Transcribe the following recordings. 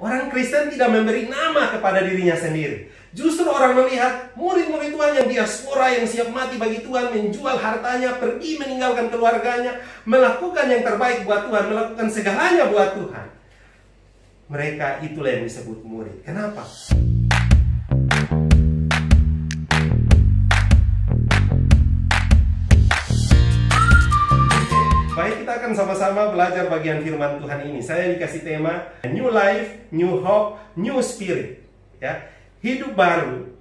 Orang Kristen tidak memberi nama kepada dirinya sendiri. Justru orang melihat murid-murid Tuhan yang diaspora yang siap mati bagi Tuhan, menjual hartanya, pergi meninggalkan keluarganya, melakukan yang terbaik buat Tuhan, melakukan segalanya buat Tuhan. Mereka itulah yang disebut murid. Kenapa? Baik, kita akan sama-sama belajar bagian firman Tuhan ini. Saya dikasih tema New Life, New Hope, New Spirit. Ya, hidup baru,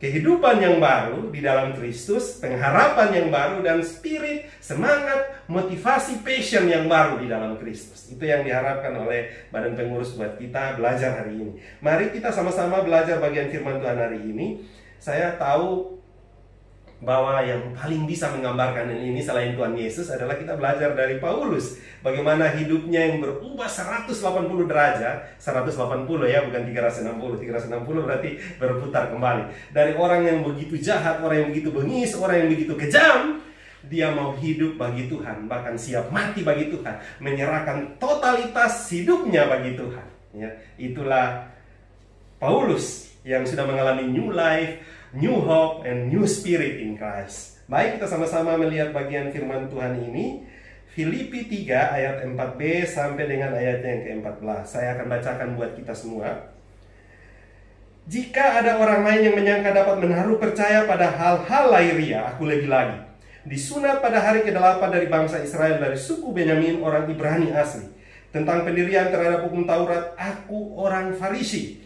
kehidupan yang baru di dalam Kristus, pengharapan yang baru dan spirit, semangat, motivasi, passion yang baru di dalam Kristus. Itu yang diharapkan oleh badan pengurus buat kita belajar hari ini. Mari kita sama-sama belajar bagian firman Tuhan hari ini. Saya tahu bahwa yang paling bisa menggambarkan ini selain Tuhan Yesus adalah kita belajar dari Paulus. Bagaimana hidupnya yang berubah 180 derajat 180 ya bukan 360 360 berarti berputar kembali. Dari orang yang begitu jahat orang yang begitu bengis orang yang begitu kejam dia mau hidup bagi Tuhan bahkan siap mati bagi Tuhan menyerahkan totalitas hidupnya bagi Tuhan ya. Itulah Paulus yang sudah mengalami new life new hope and new spirit in Christ. Baik, kita sama-sama melihat bagian firman Tuhan ini. Filipi 3 ayat 4b sampai dengan ayatnya yang ke-14. Saya akan bacakan buat kita semua. Jika ada orang lain yang menyangka dapat menaruh percaya pada hal-hal lahiriah, aku lebih lagi. Disunat pada hari ke-8 dari bangsa Israel dari suku Benyamin orang Ibrani asli. Tentang pendirian terhadap hukum Taurat, aku orang Farisi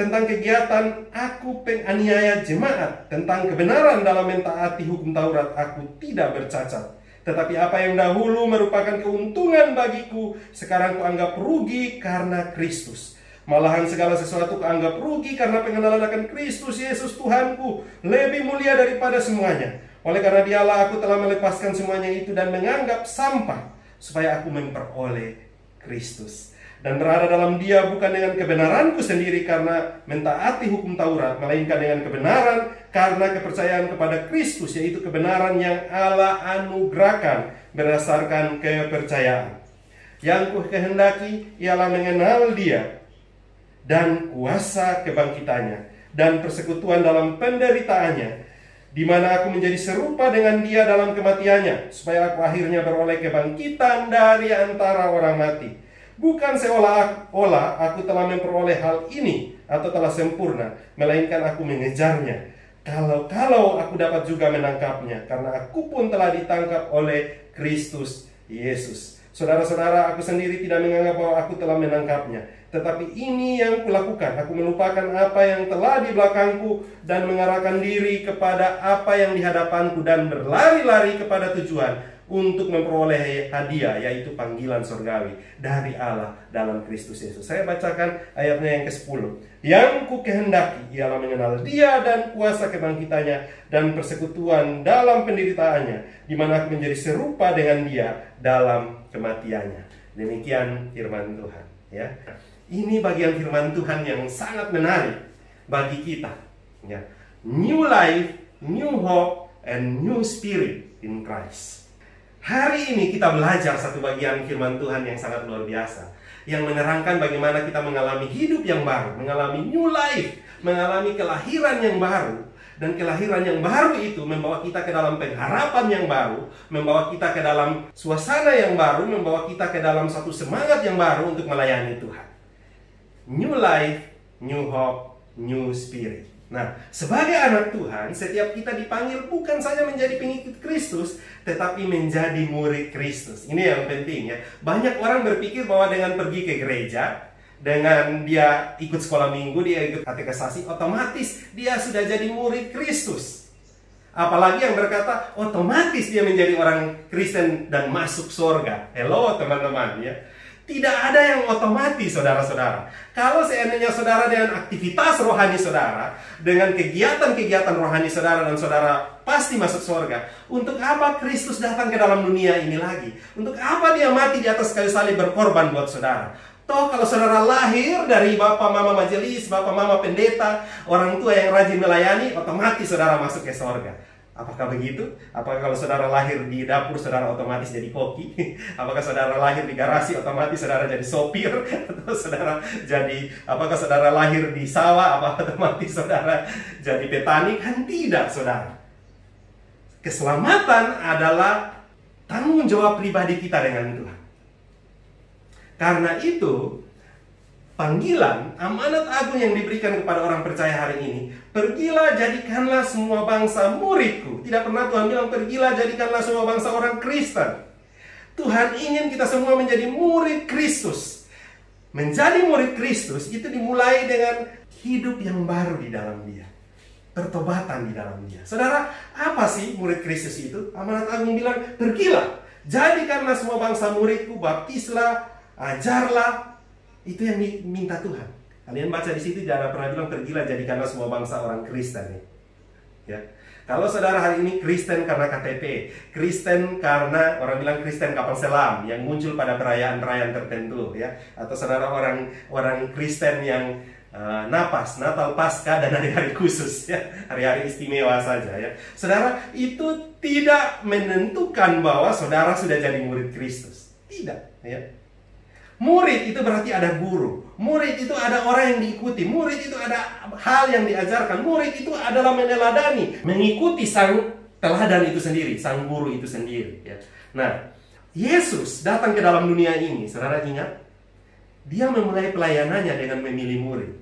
tentang kegiatan aku penganiaya jemaat, tentang kebenaran dalam mentaati hukum Taurat, aku tidak bercacat. Tetapi apa yang dahulu merupakan keuntungan bagiku, sekarang kuanggap rugi karena Kristus. Malahan segala sesuatu kuanggap rugi karena pengenalan akan Kristus Yesus Tuhanku lebih mulia daripada semuanya. Oleh karena dialah aku telah melepaskan semuanya itu dan menganggap sampah supaya aku memperoleh Kristus dan berada dalam dia bukan dengan kebenaranku sendiri karena mentaati hukum Taurat, melainkan dengan kebenaran karena kepercayaan kepada Kristus, yaitu kebenaran yang Allah anugerahkan berdasarkan kepercayaan. Yang ku kehendaki ialah mengenal dia dan kuasa kebangkitannya dan persekutuan dalam penderitaannya, di mana aku menjadi serupa dengan dia dalam kematiannya, supaya aku akhirnya beroleh kebangkitan dari antara orang mati Bukan seolah-olah aku telah memperoleh hal ini atau telah sempurna, melainkan aku mengejarnya. Kalau-kalau aku dapat juga menangkapnya, karena aku pun telah ditangkap oleh Kristus Yesus. Saudara-saudara, aku sendiri tidak menganggap bahwa aku telah menangkapnya. Tetapi ini yang kulakukan. Aku melupakan apa yang telah di belakangku dan mengarahkan diri kepada apa yang di hadapanku dan berlari-lari kepada tujuan untuk memperoleh hadiah yaitu panggilan surgawi dari Allah dalam Kristus Yesus. Saya bacakan ayatnya yang ke-10. Yang ku kehendaki ialah mengenal dia dan kuasa kebangkitannya dan persekutuan dalam penderitaannya di mana aku menjadi serupa dengan dia dalam kematiannya. Demikian firman Tuhan ya. Ini bagian firman Tuhan yang sangat menarik bagi kita ya. New life, new hope and new spirit in Christ. Hari ini kita belajar satu bagian firman Tuhan yang sangat luar biasa Yang menerangkan bagaimana kita mengalami hidup yang baru Mengalami new life Mengalami kelahiran yang baru dan kelahiran yang baru itu membawa kita ke dalam pengharapan yang baru, membawa kita ke dalam suasana yang baru, membawa kita ke dalam satu semangat yang baru untuk melayani Tuhan. New life, new hope, new spirit. Nah, sebagai anak Tuhan, setiap kita dipanggil bukan saja menjadi pengikut Kristus, tetapi menjadi murid Kristus. Ini yang penting ya. Banyak orang berpikir bahwa dengan pergi ke gereja, dengan dia ikut sekolah minggu, dia ikut katekisasi, otomatis dia sudah jadi murid Kristus. Apalagi yang berkata otomatis dia menjadi orang Kristen dan masuk surga. Hello teman-teman ya. Tidak ada yang otomatis, saudara-saudara. Kalau seandainya saudara dengan aktivitas rohani saudara, dengan kegiatan-kegiatan rohani saudara dan saudara pasti masuk surga. Untuk apa Kristus datang ke dalam dunia ini lagi? Untuk apa dia mati di atas kayu salib berkorban buat saudara? Toh kalau saudara lahir dari bapak mama majelis, bapak mama pendeta, orang tua yang rajin melayani, otomatis saudara masuk ke surga. Apakah begitu? Apakah kalau saudara lahir di dapur, saudara otomatis jadi koki? Apakah saudara lahir di garasi, otomatis saudara jadi sopir? Atau saudara jadi, apakah saudara lahir di sawah, apakah otomatis saudara jadi petani? Kan tidak, saudara. Keselamatan adalah tanggung jawab pribadi kita dengan Tuhan. Karena itu, panggilan amanat agung yang diberikan kepada orang percaya hari ini pergilah jadikanlah semua bangsa muridku. Tidak pernah Tuhan bilang pergilah jadikanlah semua bangsa orang Kristen. Tuhan ingin kita semua menjadi murid Kristus. Menjadi murid Kristus itu dimulai dengan hidup yang baru di dalam dia. Pertobatan di dalam dia. Saudara apa sih murid Kristus itu? Amanat agung bilang pergilah jadikanlah semua bangsa muridku baptislah ajarlah. Itu yang diminta Tuhan. Kalian baca di situ jangan pernah bilang pergilah jadikanlah semua bangsa orang Kristen nih. Ya. Kalau saudara hari ini Kristen karena KTP, Kristen karena orang bilang Kristen kapal selam yang muncul pada perayaan-perayaan tertentu ya, atau saudara orang orang Kristen yang uh, napas, Natal, Paskah dan hari-hari khusus ya, hari-hari istimewa saja ya. Saudara, itu tidak menentukan bahwa saudara sudah jadi murid Kristus. Tidak, ya. Murid itu berarti ada guru. Murid itu ada orang yang diikuti. Murid itu ada hal yang diajarkan. Murid itu adalah meneladani, mengikuti sang teladan itu sendiri, sang guru itu sendiri. Ya. Nah, Yesus datang ke dalam dunia ini, saudara ingat? Dia memulai pelayanannya dengan memilih murid.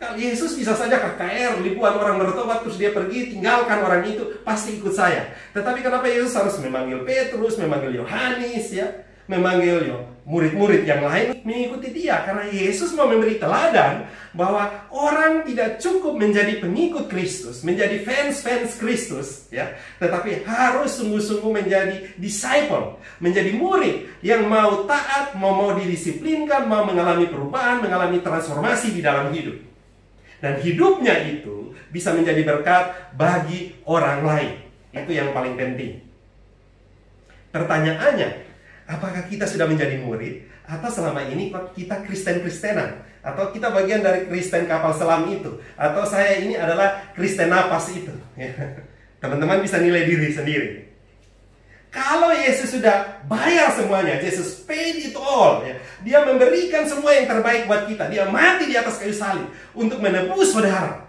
Kalau Yesus bisa saja KKR, ribuan orang bertobat, terus dia pergi, tinggalkan orang itu, pasti ikut saya. Tetapi kenapa Yesus harus memanggil Petrus, memanggil Yohanes, ya? memanggil murid-murid yang lain mengikuti dia karena Yesus mau memberi teladan bahwa orang tidak cukup menjadi pengikut Kristus, menjadi fans-fans Kristus ya, tetapi harus sungguh-sungguh menjadi disciple, menjadi murid yang mau taat, mau mau didisiplinkan, mau mengalami perubahan, mengalami transformasi di dalam hidup. Dan hidupnya itu bisa menjadi berkat bagi orang lain. Itu yang paling penting. Pertanyaannya, Apakah kita sudah menjadi murid atau selama ini kita Kristen-Kristenan atau kita bagian dari Kristen kapal selam itu atau saya ini adalah Kristen napas itu. Teman-teman bisa nilai diri sendiri. Kalau Yesus sudah bayar semuanya, Yesus paid it all. Ya. Dia memberikan semua yang terbaik buat kita. Dia mati di atas kayu salib untuk menebus saudara.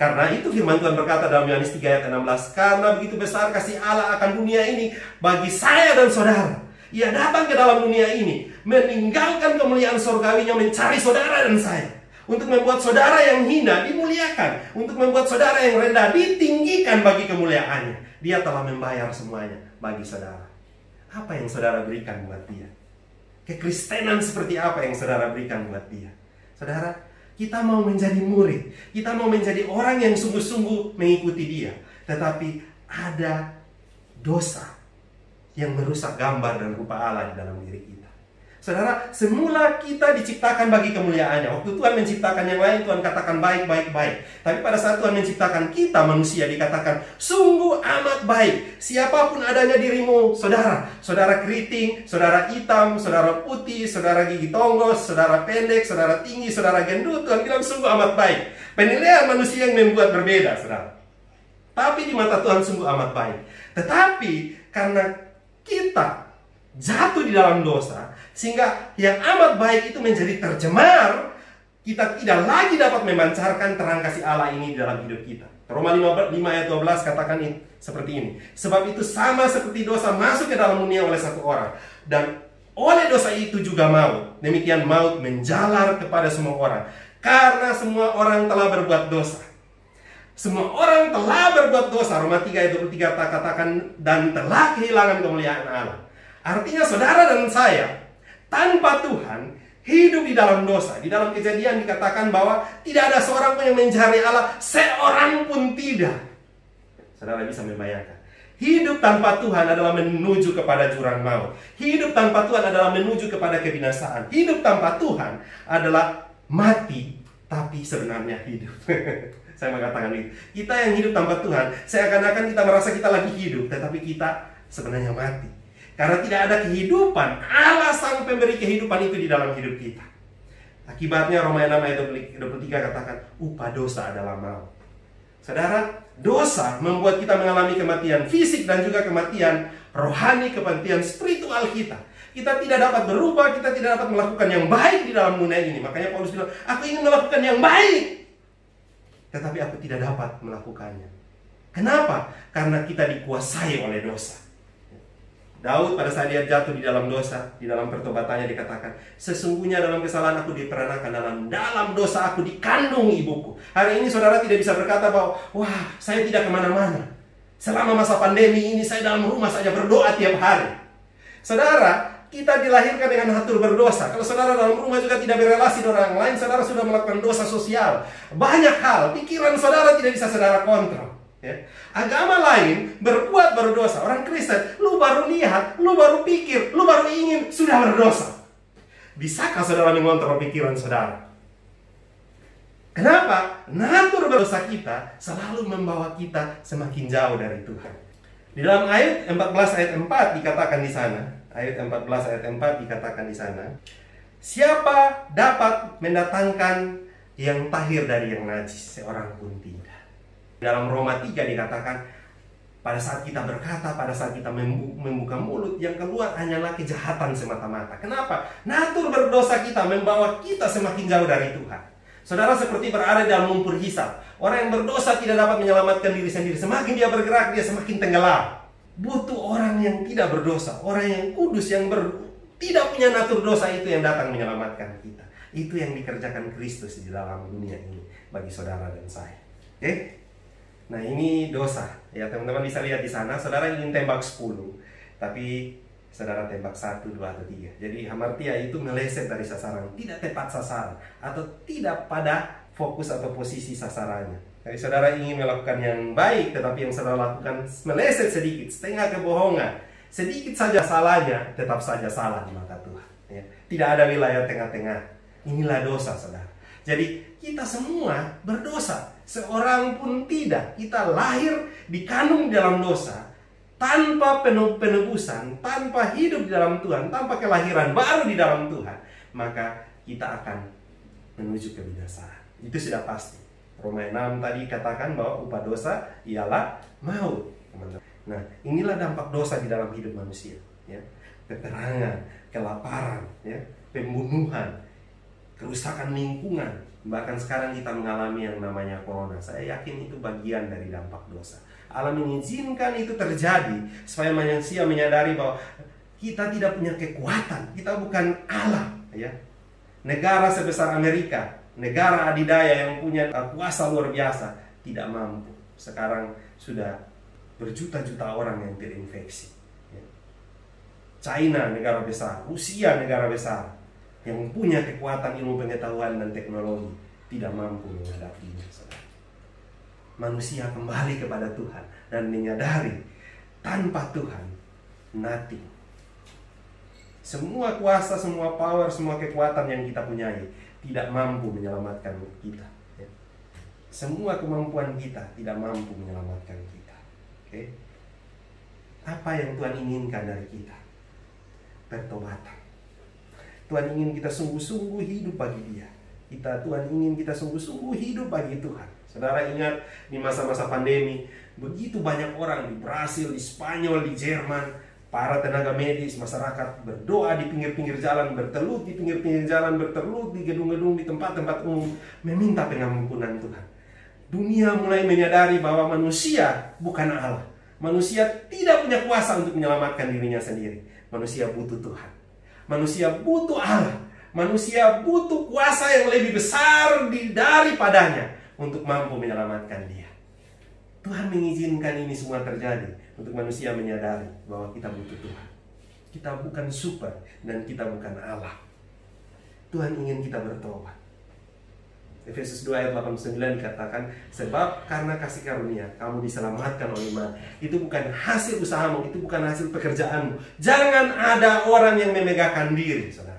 Karena itu firman Tuhan berkata dalam Yohanes 3 ayat 16, karena begitu besar kasih Allah akan dunia ini bagi saya dan saudara ia datang ke dalam dunia ini, meninggalkan kemuliaan surgawinya mencari saudara dan saya. Untuk membuat saudara yang hina dimuliakan. Untuk membuat saudara yang rendah ditinggikan bagi kemuliaannya. Dia telah membayar semuanya bagi saudara. Apa yang saudara berikan buat dia? Kekristenan seperti apa yang saudara berikan buat dia? Saudara, kita mau menjadi murid. Kita mau menjadi orang yang sungguh-sungguh mengikuti dia. Tetapi ada dosa yang merusak gambar dan rupa Allah di dalam diri kita. Saudara, semula kita diciptakan bagi kemuliaannya. Waktu Tuhan menciptakan yang lain, Tuhan katakan baik, baik, baik. Tapi pada saat Tuhan menciptakan kita manusia, dikatakan sungguh amat baik. Siapa pun adanya dirimu, saudara. Saudara keriting, saudara hitam, saudara putih, saudara gigi tonggos, saudara pendek, saudara tinggi, saudara gendut. Tuhan bilang sungguh amat baik. Penilaian manusia yang membuat berbeda, saudara. Tapi di mata Tuhan sungguh amat baik. Tetapi karena kita jatuh di dalam dosa sehingga yang amat baik itu menjadi tercemar kita tidak lagi dapat memancarkan terang kasih Allah ini di dalam hidup kita. Roma 5, 5 ayat 12 katakan ini, seperti ini. Sebab itu sama seperti dosa masuk ke dalam dunia oleh satu orang. Dan oleh dosa itu juga maut. Demikian maut menjalar kepada semua orang. Karena semua orang telah berbuat dosa. Semua orang telah berbuat dosa. Roma 3 ayat 23 katakan dan telah kehilangan kemuliaan Allah. Artinya saudara dan saya tanpa Tuhan hidup di dalam dosa. Di dalam kejadian dikatakan bahwa tidak ada seorang pun yang mencari Allah, seorang pun tidak. Saudara bisa membayangkan. Hidup tanpa Tuhan adalah menuju kepada jurang maut. Hidup tanpa Tuhan adalah menuju kepada kebinasaan. Hidup tanpa Tuhan adalah mati, tapi sebenarnya hidup. Saya mengatakan itu. Kita yang hidup tanpa Tuhan, saya akan-akan kita merasa kita lagi hidup, tetapi kita sebenarnya mati. Karena tidak ada kehidupan, Allah sang pemberi kehidupan itu di dalam hidup kita. Akibatnya Roma 6 ayat 23 katakan, upah dosa adalah maut. Saudara, dosa membuat kita mengalami kematian fisik dan juga kematian rohani, kematian spiritual kita. Kita tidak dapat berubah, kita tidak dapat melakukan yang baik di dalam dunia ini. Makanya Paulus bilang, aku ingin melakukan yang baik. Tetapi aku tidak dapat melakukannya. Kenapa? Karena kita dikuasai oleh dosa. Daud pada saat dia jatuh di dalam dosa, di dalam pertobatannya dikatakan, sesungguhnya dalam kesalahan aku diperanakan dalam dalam dosa aku dikandung ibuku. Hari ini saudara tidak bisa berkata bahwa, wah saya tidak ke mana-mana. Selama masa pandemi ini saya dalam rumah saja berdoa tiap hari. Saudara, kita dilahirkan dengan hatur berdosa. Kalau saudara dalam rumah juga tidak berrelasi dengan orang lain, saudara sudah melakukan dosa sosial. Banyak hal, pikiran saudara tidak bisa saudara kontrol. Ya. Agama lain berbuat berdosa. Orang Kristen, lu baru lihat, lu baru pikir, lu baru ingin, sudah berdosa. Bisakah saudara mengontrol pikiran saudara? Kenapa? Natur berdosa kita selalu membawa kita semakin jauh dari Tuhan. Di dalam ayat 14 ayat 4 dikatakan di sana, ayat 14 ayat 4 dikatakan di sana, siapa dapat mendatangkan yang tahir dari yang najis? Seorang pun tidak. Dalam Roma 3 dikatakan, pada saat kita berkata, pada saat kita membuka mulut, yang keluar hanyalah kejahatan semata-mata. Kenapa? Natur berdosa kita membawa kita semakin jauh dari Tuhan. Saudara seperti berada dalam lumpur hisap. Orang yang berdosa tidak dapat menyelamatkan diri sendiri. Semakin dia bergerak, dia semakin tenggelam. Butuh orang yang tidak berdosa, orang yang kudus, yang ber, tidak punya natur dosa itu yang datang menyelamatkan kita. Itu yang dikerjakan Kristus di dalam dunia ini bagi saudara dan saya. Oke? Nah ini dosa ya teman-teman bisa lihat di sana saudara ingin tembak 10 tapi saudara tembak 1, 2, atau 3 jadi hamartia itu meleset dari sasaran tidak tepat sasaran atau tidak pada fokus atau posisi sasarannya jadi saudara ingin melakukan yang baik tetapi yang saudara lakukan meleset sedikit setengah kebohongan sedikit saja salahnya tetap saja salah di mata Tuhan ya. tidak ada wilayah tengah-tengah inilah dosa saudara jadi kita semua berdosa. Seorang pun tidak. Kita lahir dikandung dalam dosa. Tanpa penebusan, tanpa hidup di dalam Tuhan, tanpa kelahiran baru di dalam Tuhan. Maka kita akan menuju kebinasaan. Itu sudah pasti. Roma 6 tadi katakan bahwa upah dosa ialah maut. Nah, inilah dampak dosa di dalam hidup manusia. Ya. Peperangan, kelaparan, ya, pembunuhan, kerusakan lingkungan. Bahkan sekarang kita mengalami yang namanya corona. Saya yakin itu bagian dari dampak dosa. Allah mengizinkan itu terjadi supaya manusia menyadari bahwa kita tidak punya kekuatan, kita bukan Allah, ya. Negara sebesar Amerika, negara adidaya yang punya kuasa luar biasa tidak mampu. Sekarang sudah berjuta-juta orang yang terinfeksi. Ya. China negara besar, Rusia negara besar, yang punya kekuatan ilmu pengetahuan dan teknologi tidak mampu menghadapinya. Manusia kembali kepada Tuhan dan menyadari tanpa Tuhan nothing. Semua kuasa, semua power, semua kekuatan yang kita punyai tidak mampu menyelamatkan kita. Ya. Semua kemampuan kita tidak mampu menyelamatkan kita. Oke? Apa yang Tuhan inginkan dari kita? Pertobatan. Tuhan ingin kita sungguh-sungguh hidup bagi dia. Kita Tuhan ingin kita sungguh-sungguh hidup bagi Tuhan. Saudara ingat di masa-masa pandemi, begitu banyak orang di Brasil, di Spanyol, di Jerman, para tenaga medis, masyarakat berdoa di pinggir-pinggir jalan, bertelut di pinggir-pinggir jalan, bertelut di gedung-gedung, di tempat-tempat umum, meminta pengampunan Tuhan. Dunia mulai menyadari bahwa manusia bukan Allah. Manusia tidak punya kuasa untuk menyelamatkan dirinya sendiri. Manusia butuh Tuhan. Manusia butuh Allah. Manusia butuh kuasa yang lebih besar daripadanya untuk mampu menyelamatkan dia. Tuhan mengizinkan ini semua terjadi untuk manusia menyadari bahwa kita butuh Tuhan. Kita bukan super dan kita bukan Allah. Tuhan ingin kita bertobat. Efesus 2 ayat 89 dikatakan sebab karena kasih karunia kamu diselamatkan oleh iman itu bukan hasil usahamu itu bukan hasil pekerjaanmu jangan ada orang yang memegahkan diri saudara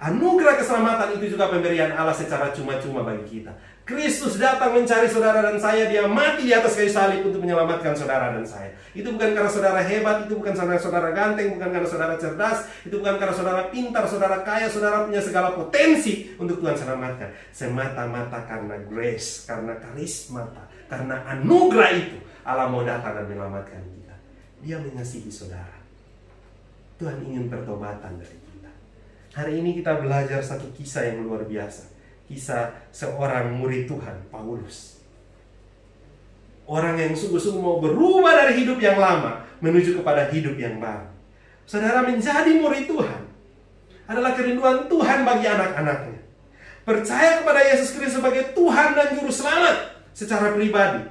Anugerah keselamatan itu juga pemberian Allah secara cuma-cuma bagi kita. Kristus datang mencari saudara dan saya, dia mati di atas kayu salib untuk menyelamatkan saudara dan saya. Itu bukan karena saudara hebat, itu bukan karena saudara ganteng, bukan karena saudara cerdas, itu bukan karena saudara pintar, saudara kaya, saudara punya segala potensi untuk Tuhan selamatkan. Semata-mata karena grace, karena karisma, karena anugerah itu Allah mau datang dan menyelamatkan kita. Dia mengasihi saudara. Tuhan ingin pertobatan dari kita. Hari ini kita belajar satu kisah yang luar biasa. Kisah seorang murid Tuhan, Paulus. Orang yang sungguh-sungguh mau berubah dari hidup yang lama menuju kepada hidup yang baru. Saudara menjadi murid Tuhan adalah kerinduan Tuhan bagi anak-anaknya. Percaya kepada Yesus Kristus sebagai Tuhan dan Juru Selamat secara pribadi.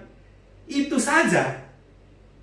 Itu saja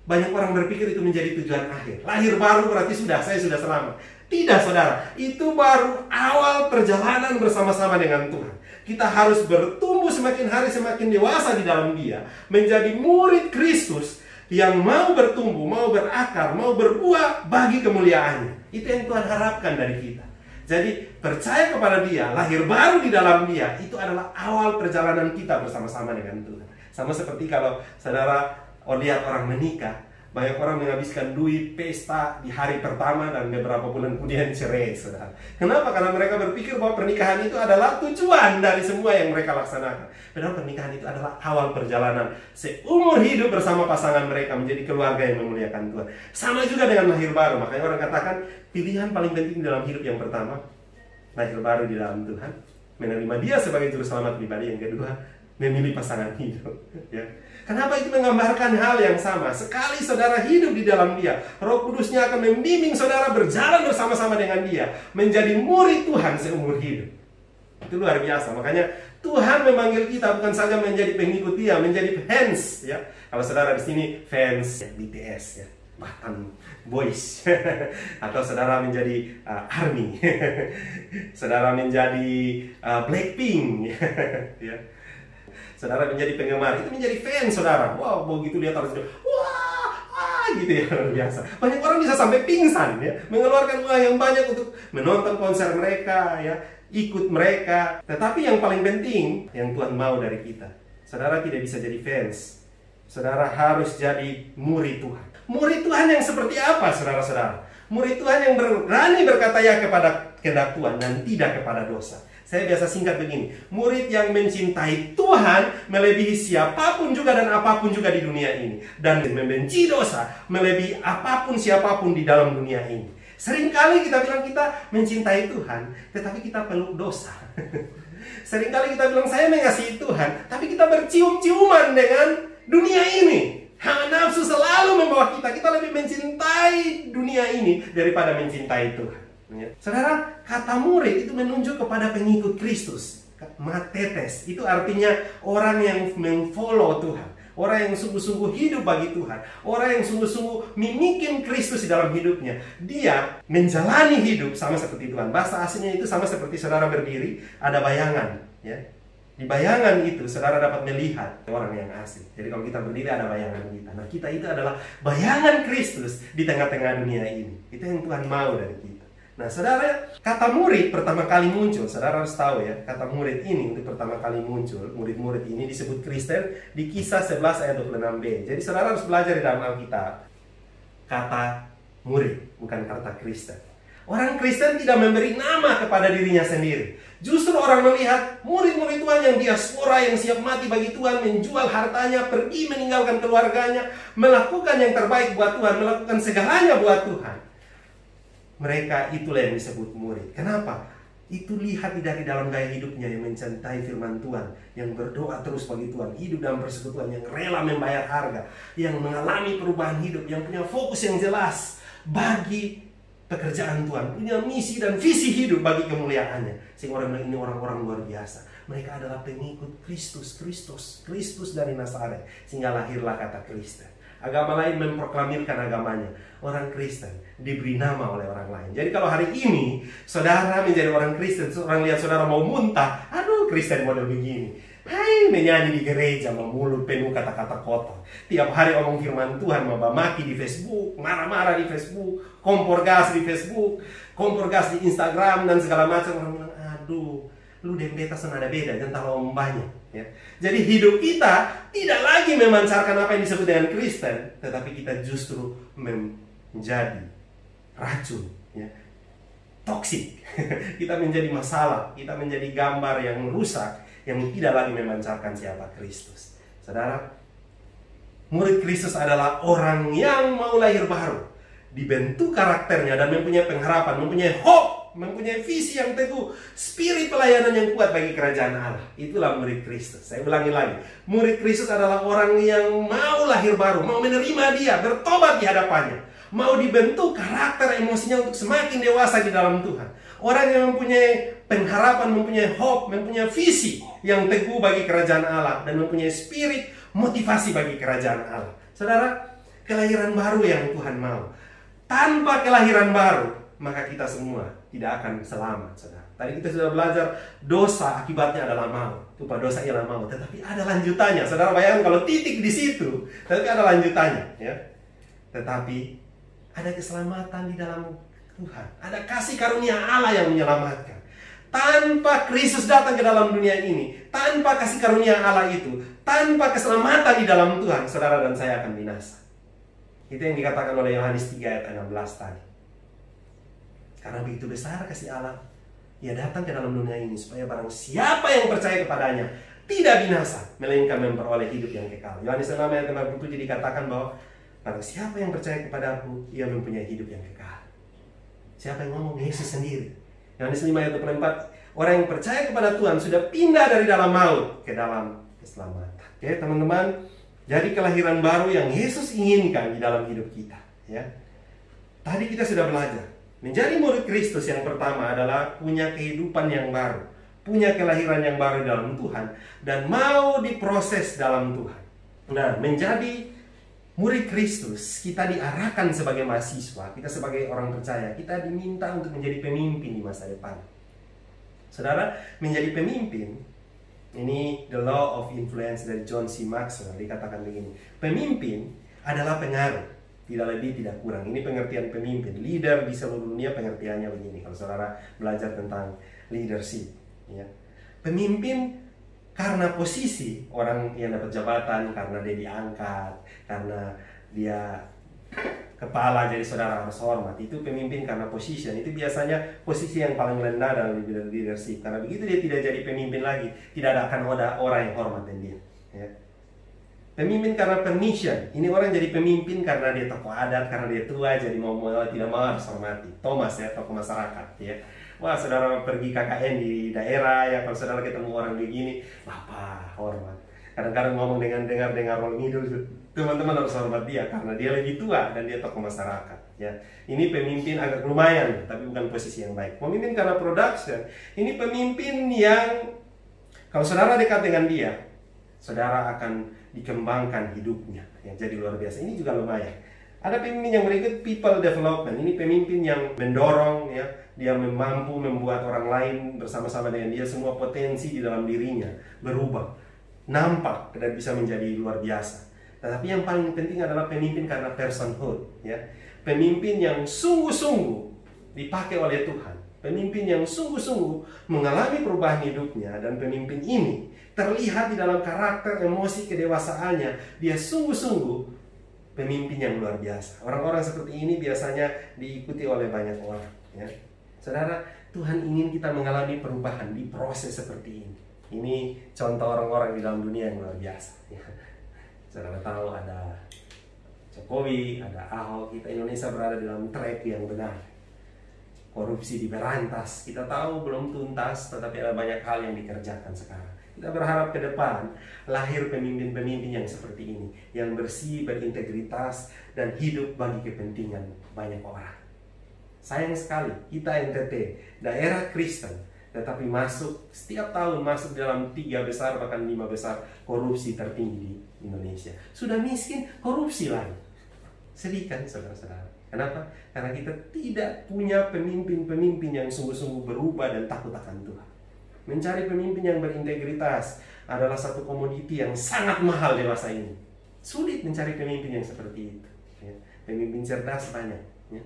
banyak orang berpikir itu menjadi tujuan akhir. Lahir baru berarti sudah, saya sudah selamat. Tidak saudara, itu baru awal perjalanan bersama-sama dengan Tuhan. Kita harus bertumbuh semakin hari semakin dewasa di dalam dia. Menjadi murid Kristus yang mau bertumbuh, mau berakar, mau berbuah bagi kemuliaannya. Itu yang Tuhan harapkan dari kita. Jadi percaya kepada dia, lahir baru di dalam dia, itu adalah awal perjalanan kita bersama-sama dengan Tuhan. Sama seperti kalau saudara lihat orang menikah, banyak orang menghabiskan duit pesta di hari pertama dan beberapa bulan kemudian cerai, saudara. Kenapa? Karena mereka berpikir bahwa pernikahan itu adalah tujuan dari semua yang mereka laksanakan. Padahal pernikahan itu adalah awal perjalanan seumur hidup bersama pasangan mereka menjadi keluarga yang memuliakan Tuhan. Sama juga dengan lahir baru. Makanya orang katakan pilihan paling penting dalam hidup yang pertama lahir baru di dalam Tuhan, menerima Dia sebagai juru selamat pribadi. Yang kedua, memilih pasangan hidup. ya. Kenapa itu menggambarkan hal yang sama? Sekali saudara hidup di dalam dia, roh kudusnya akan membimbing saudara berjalan bersama-sama dengan dia. Menjadi murid Tuhan seumur hidup. Itu luar biasa. Makanya Tuhan memanggil kita bukan saja menjadi pengikut dia, menjadi fans. ya. Kalau saudara di sini fans ya, BTS ya. Bahkan boys. Atau saudara menjadi uh, army. saudara menjadi uh, Blackpink. ya saudara menjadi penggemar. Itu menjadi fans saudara. Wow begitu lihat harus wah ah, gitu ya. Luar biasa. Banyak orang bisa sampai pingsan ya. Mengeluarkan uang yang banyak untuk menonton konser mereka ya. Ikut mereka. Tetapi yang paling penting yang Tuhan mau dari kita. Saudara tidak bisa jadi fans. Saudara harus jadi murid Tuhan. Murid Tuhan yang seperti apa saudara-saudara? Murid Tuhan yang berani berkata ya kepada kehendak dan tidak kepada dosa saya biasa singkat begini, murid yang mencintai Tuhan melebihi siapa pun juga dan apa pun juga di dunia ini. Dan membenci dosa melebihi apa pun siapa pun di dalam dunia ini. Seringkali kita bilang kita mencintai Tuhan, tetapi kita peluk dosa. Seringkali kita bilang saya mengasihi Tuhan, tapi kita bercium-ciuman dengan dunia ini. Hawa nafsu selalu membawa kita. Kita lebih mencintai dunia ini daripada mencintai Tuhan. Ya. Saudara, kata murid itu menunjuk kepada pengikut Kristus. Matetes itu artinya orang yang memfollow Tuhan. Orang yang sungguh-sungguh hidup bagi Tuhan. Orang yang sungguh-sungguh mimikin Kristus di dalam hidupnya. Dia menjalani hidup sama seperti Tuhan. Bahasa aslinya itu sama seperti saudara berdiri, ada bayangan. Ya. Di bayangan itu saudara dapat melihat orang yang asli. Jadi kalau kita berdiri ada bayangan kita. Nah kita itu adalah bayangan Kristus di tengah-tengah dunia ini. Itu yang Tuhan mau dari kita. Nah, saudara, kata murid pertama kali muncul, saudara harus tahu ya, kata murid ini untuk pertama kali muncul, murid-murid ini disebut Kristen di kisah 11 ayat 26b. Jadi saudara harus belajar di dalam Alkitab kata murid, bukan kata Kristen. Orang Kristen tidak memberi nama kepada dirinya sendiri. Justru orang melihat murid-murid Tuhan yang diaspora yang siap mati bagi Tuhan, menjual hartanya, pergi meninggalkan keluarganya, melakukan yang terbaik buat Tuhan, melakukan segalanya buat Tuhan mereka itulah yang disebut murid. Kenapa? Itu lihat dari dalam gaya hidupnya yang mencintai firman Tuhan, yang berdoa terus bagi Tuhan, hidup dalam persekutuan, yang rela membayar harga, yang mengalami perubahan hidup, yang punya fokus yang jelas bagi pekerjaan Tuhan, punya misi dan visi hidup bagi kemuliaannya. Sehingga orang ini orang-orang luar biasa. Mereka adalah pengikut Kristus, Kristus, Kristus dari Nazaret. Sehingga lahirlah kata Kristen. Agama lain memproklamirkan agamanya. Orang Kristen diberi nama oleh orang lain. Jadi kalau hari ini saudara menjadi orang Kristen, orang lihat saudara mau muntah, aduh Kristen model begini. Hai menyanyi di gereja mulut penuh kata-kata kotor. Tiap hari omong firman Tuhan maki di Facebook, marah-marah di Facebook, kompor gas di Facebook, kompor gas di Instagram dan segala macam orang aduh, lu beta senada beda, jangan terlalu banyak. Ya. Jadi hidup kita tidak lagi memancarkan apa yang disebut dengan Kristen, tetapi kita justru menjadi racun, ya. toksik. kita menjadi masalah, kita menjadi gambar yang rusak, yang tidak lagi memancarkan siapa Kristus. Saudara, murid Kristus adalah orang yang mau lahir baru, dibentuk karakternya dan mempunyai pengharapan, mempunyai hope, mempunyai visi yang teguh, spirit pelayanan yang kuat bagi kerajaan Allah. Itulah murid Kristus. Saya ulangi lagi, murid Kristus adalah orang yang mau lahir baru, mau menerima Dia, bertobat di hadapannya, mau dibentuk karakter emosinya untuk semakin dewasa di dalam Tuhan. Orang yang mempunyai pengharapan, mempunyai hope, mempunyai visi yang teguh bagi kerajaan Allah dan mempunyai spirit motivasi bagi kerajaan Allah. Saudara, kelahiran baru yang Tuhan mau. Tanpa kelahiran baru, maka kita semua tidak akan selamat, saudara. Tadi kita sudah belajar dosa akibatnya adalah mau. Lupa dosa ialah mau, tetapi ada lanjutannya. Saudara bayangkan kalau titik di situ, tapi ada lanjutannya, ya. Tetapi ada keselamatan di dalam Tuhan. Ada kasih karunia Allah yang menyelamatkan. Tanpa Kristus datang ke dalam dunia ini, tanpa kasih karunia Allah itu, tanpa keselamatan di dalam Tuhan, saudara dan saya akan binasa. Itu yang dikatakan oleh Yohanes 3 ayat 16 tadi. Karena begitu besar kasih Allah, ia datang ke dalam dunia ini supaya barang siapa yang percaya kepadanya tidak binasa, melainkan memperoleh hidup yang kekal. Yohanes 6 ayat 57 dikatakan bahwa barang siapa yang percaya kepadaku, ia mempunyai hidup yang kekal. Siapa yang ngomong? Yesus sendiri. Yohanes 5 ayat 24. Orang yang percaya kepada Tuhan sudah pindah dari dalam maut ke dalam keselamatan. Oke, teman-teman. Jadi kelahiran baru yang Yesus inginkan di dalam hidup kita. Ya. Tadi kita sudah belajar. Menjadi murid Kristus yang pertama adalah punya kehidupan yang baru. Punya kelahiran yang baru dalam Tuhan. Dan mau diproses dalam Tuhan. Nah, menjadi murid Kristus, kita diarahkan sebagai mahasiswa, kita sebagai orang percaya, kita diminta untuk menjadi pemimpin di masa depan. Saudara, menjadi pemimpin, ini the law of influence dari John C. Maxwell dikatakan begini. Pemimpin adalah pengaruh, tidak lebih tidak kurang. Ini pengertian pemimpin. Leader di seluruh dunia pengertiannya begini. Kalau saudara belajar tentang leadership, ya. Pemimpin karena posisi orang yang dapat jabatan karena dia diangkat karena dia kepala jadi saudara harus hormat itu pemimpin karena posisi itu biasanya posisi yang paling rendah dalam leadership karena begitu dia tidak jadi pemimpin lagi tidak ada akan ada orang yang hormatin dia ya. Pemimpin karena permission ini orang jadi pemimpin karena dia tokoh adat karena dia tua jadi mau, mau tidak mau harus hormati Thomas ya tokoh masyarakat ya Wah, saudara pergi KKN di daerah ya kalau saudara ketemu orang begini, apa hormat. Kadang-kadang ngomong dengan dengar-dengar orang ngidul, teman-teman harus hormat dia karena dia lebih tua dan dia tokoh masyarakat. Ya, ini pemimpin agak lumayan, tapi bukan posisi yang baik. Pemimpin karena production, ini pemimpin yang kalau saudara dekat dengan dia, saudara akan dikembangkan hidupnya. Ya, jadi luar biasa. Ini juga lumayan. Ada pemimpin yang berikut people development. Ini pemimpin yang mendorong ya, dia mampu membuat orang lain bersama-sama dengan dia semua potensi di dalam dirinya berubah. Nampak dan bisa menjadi luar biasa. Tetapi yang paling penting adalah pemimpin karena personhood ya. Pemimpin yang sungguh-sungguh dipakai oleh Tuhan. Pemimpin yang sungguh-sungguh mengalami perubahan hidupnya dan pemimpin ini terlihat di dalam karakter, emosi, kedewasaannya. Dia sungguh-sungguh pemimpin yang luar biasa. Orang-orang seperti ini biasanya diikuti oleh banyak orang. Ya. Saudara, Tuhan ingin kita mengalami perubahan di proses seperti ini. Ini contoh orang-orang di dalam dunia yang luar biasa. Ya. Saudara tahu ada Jokowi, ada Ahok, kita Indonesia berada dalam track yang benar. Korupsi diberantas, kita tahu belum tuntas, tetapi ada banyak hal yang dikerjakan sekarang. Kita berharap ke depan lahir pemimpin-pemimpin yang seperti ini, yang bersih, berintegritas, dan hidup bagi kepentingan banyak orang. Sayang sekali, kita NTT, daerah Kristen, tetapi masuk setiap tahun masuk dalam tiga besar bahkan lima besar korupsi tertinggi di Indonesia. Sudah miskin, korupsi lagi. Sedih kan saudara-saudara? Kenapa? Karena kita tidak punya pemimpin-pemimpin yang sungguh-sungguh berubah dan takut akan Tuhan. Mencari pemimpin yang berintegritas adalah satu komoditi yang sangat mahal di masa ini. Sulit mencari pemimpin yang seperti itu. Ya. Pemimpin cerdas banyak, ya.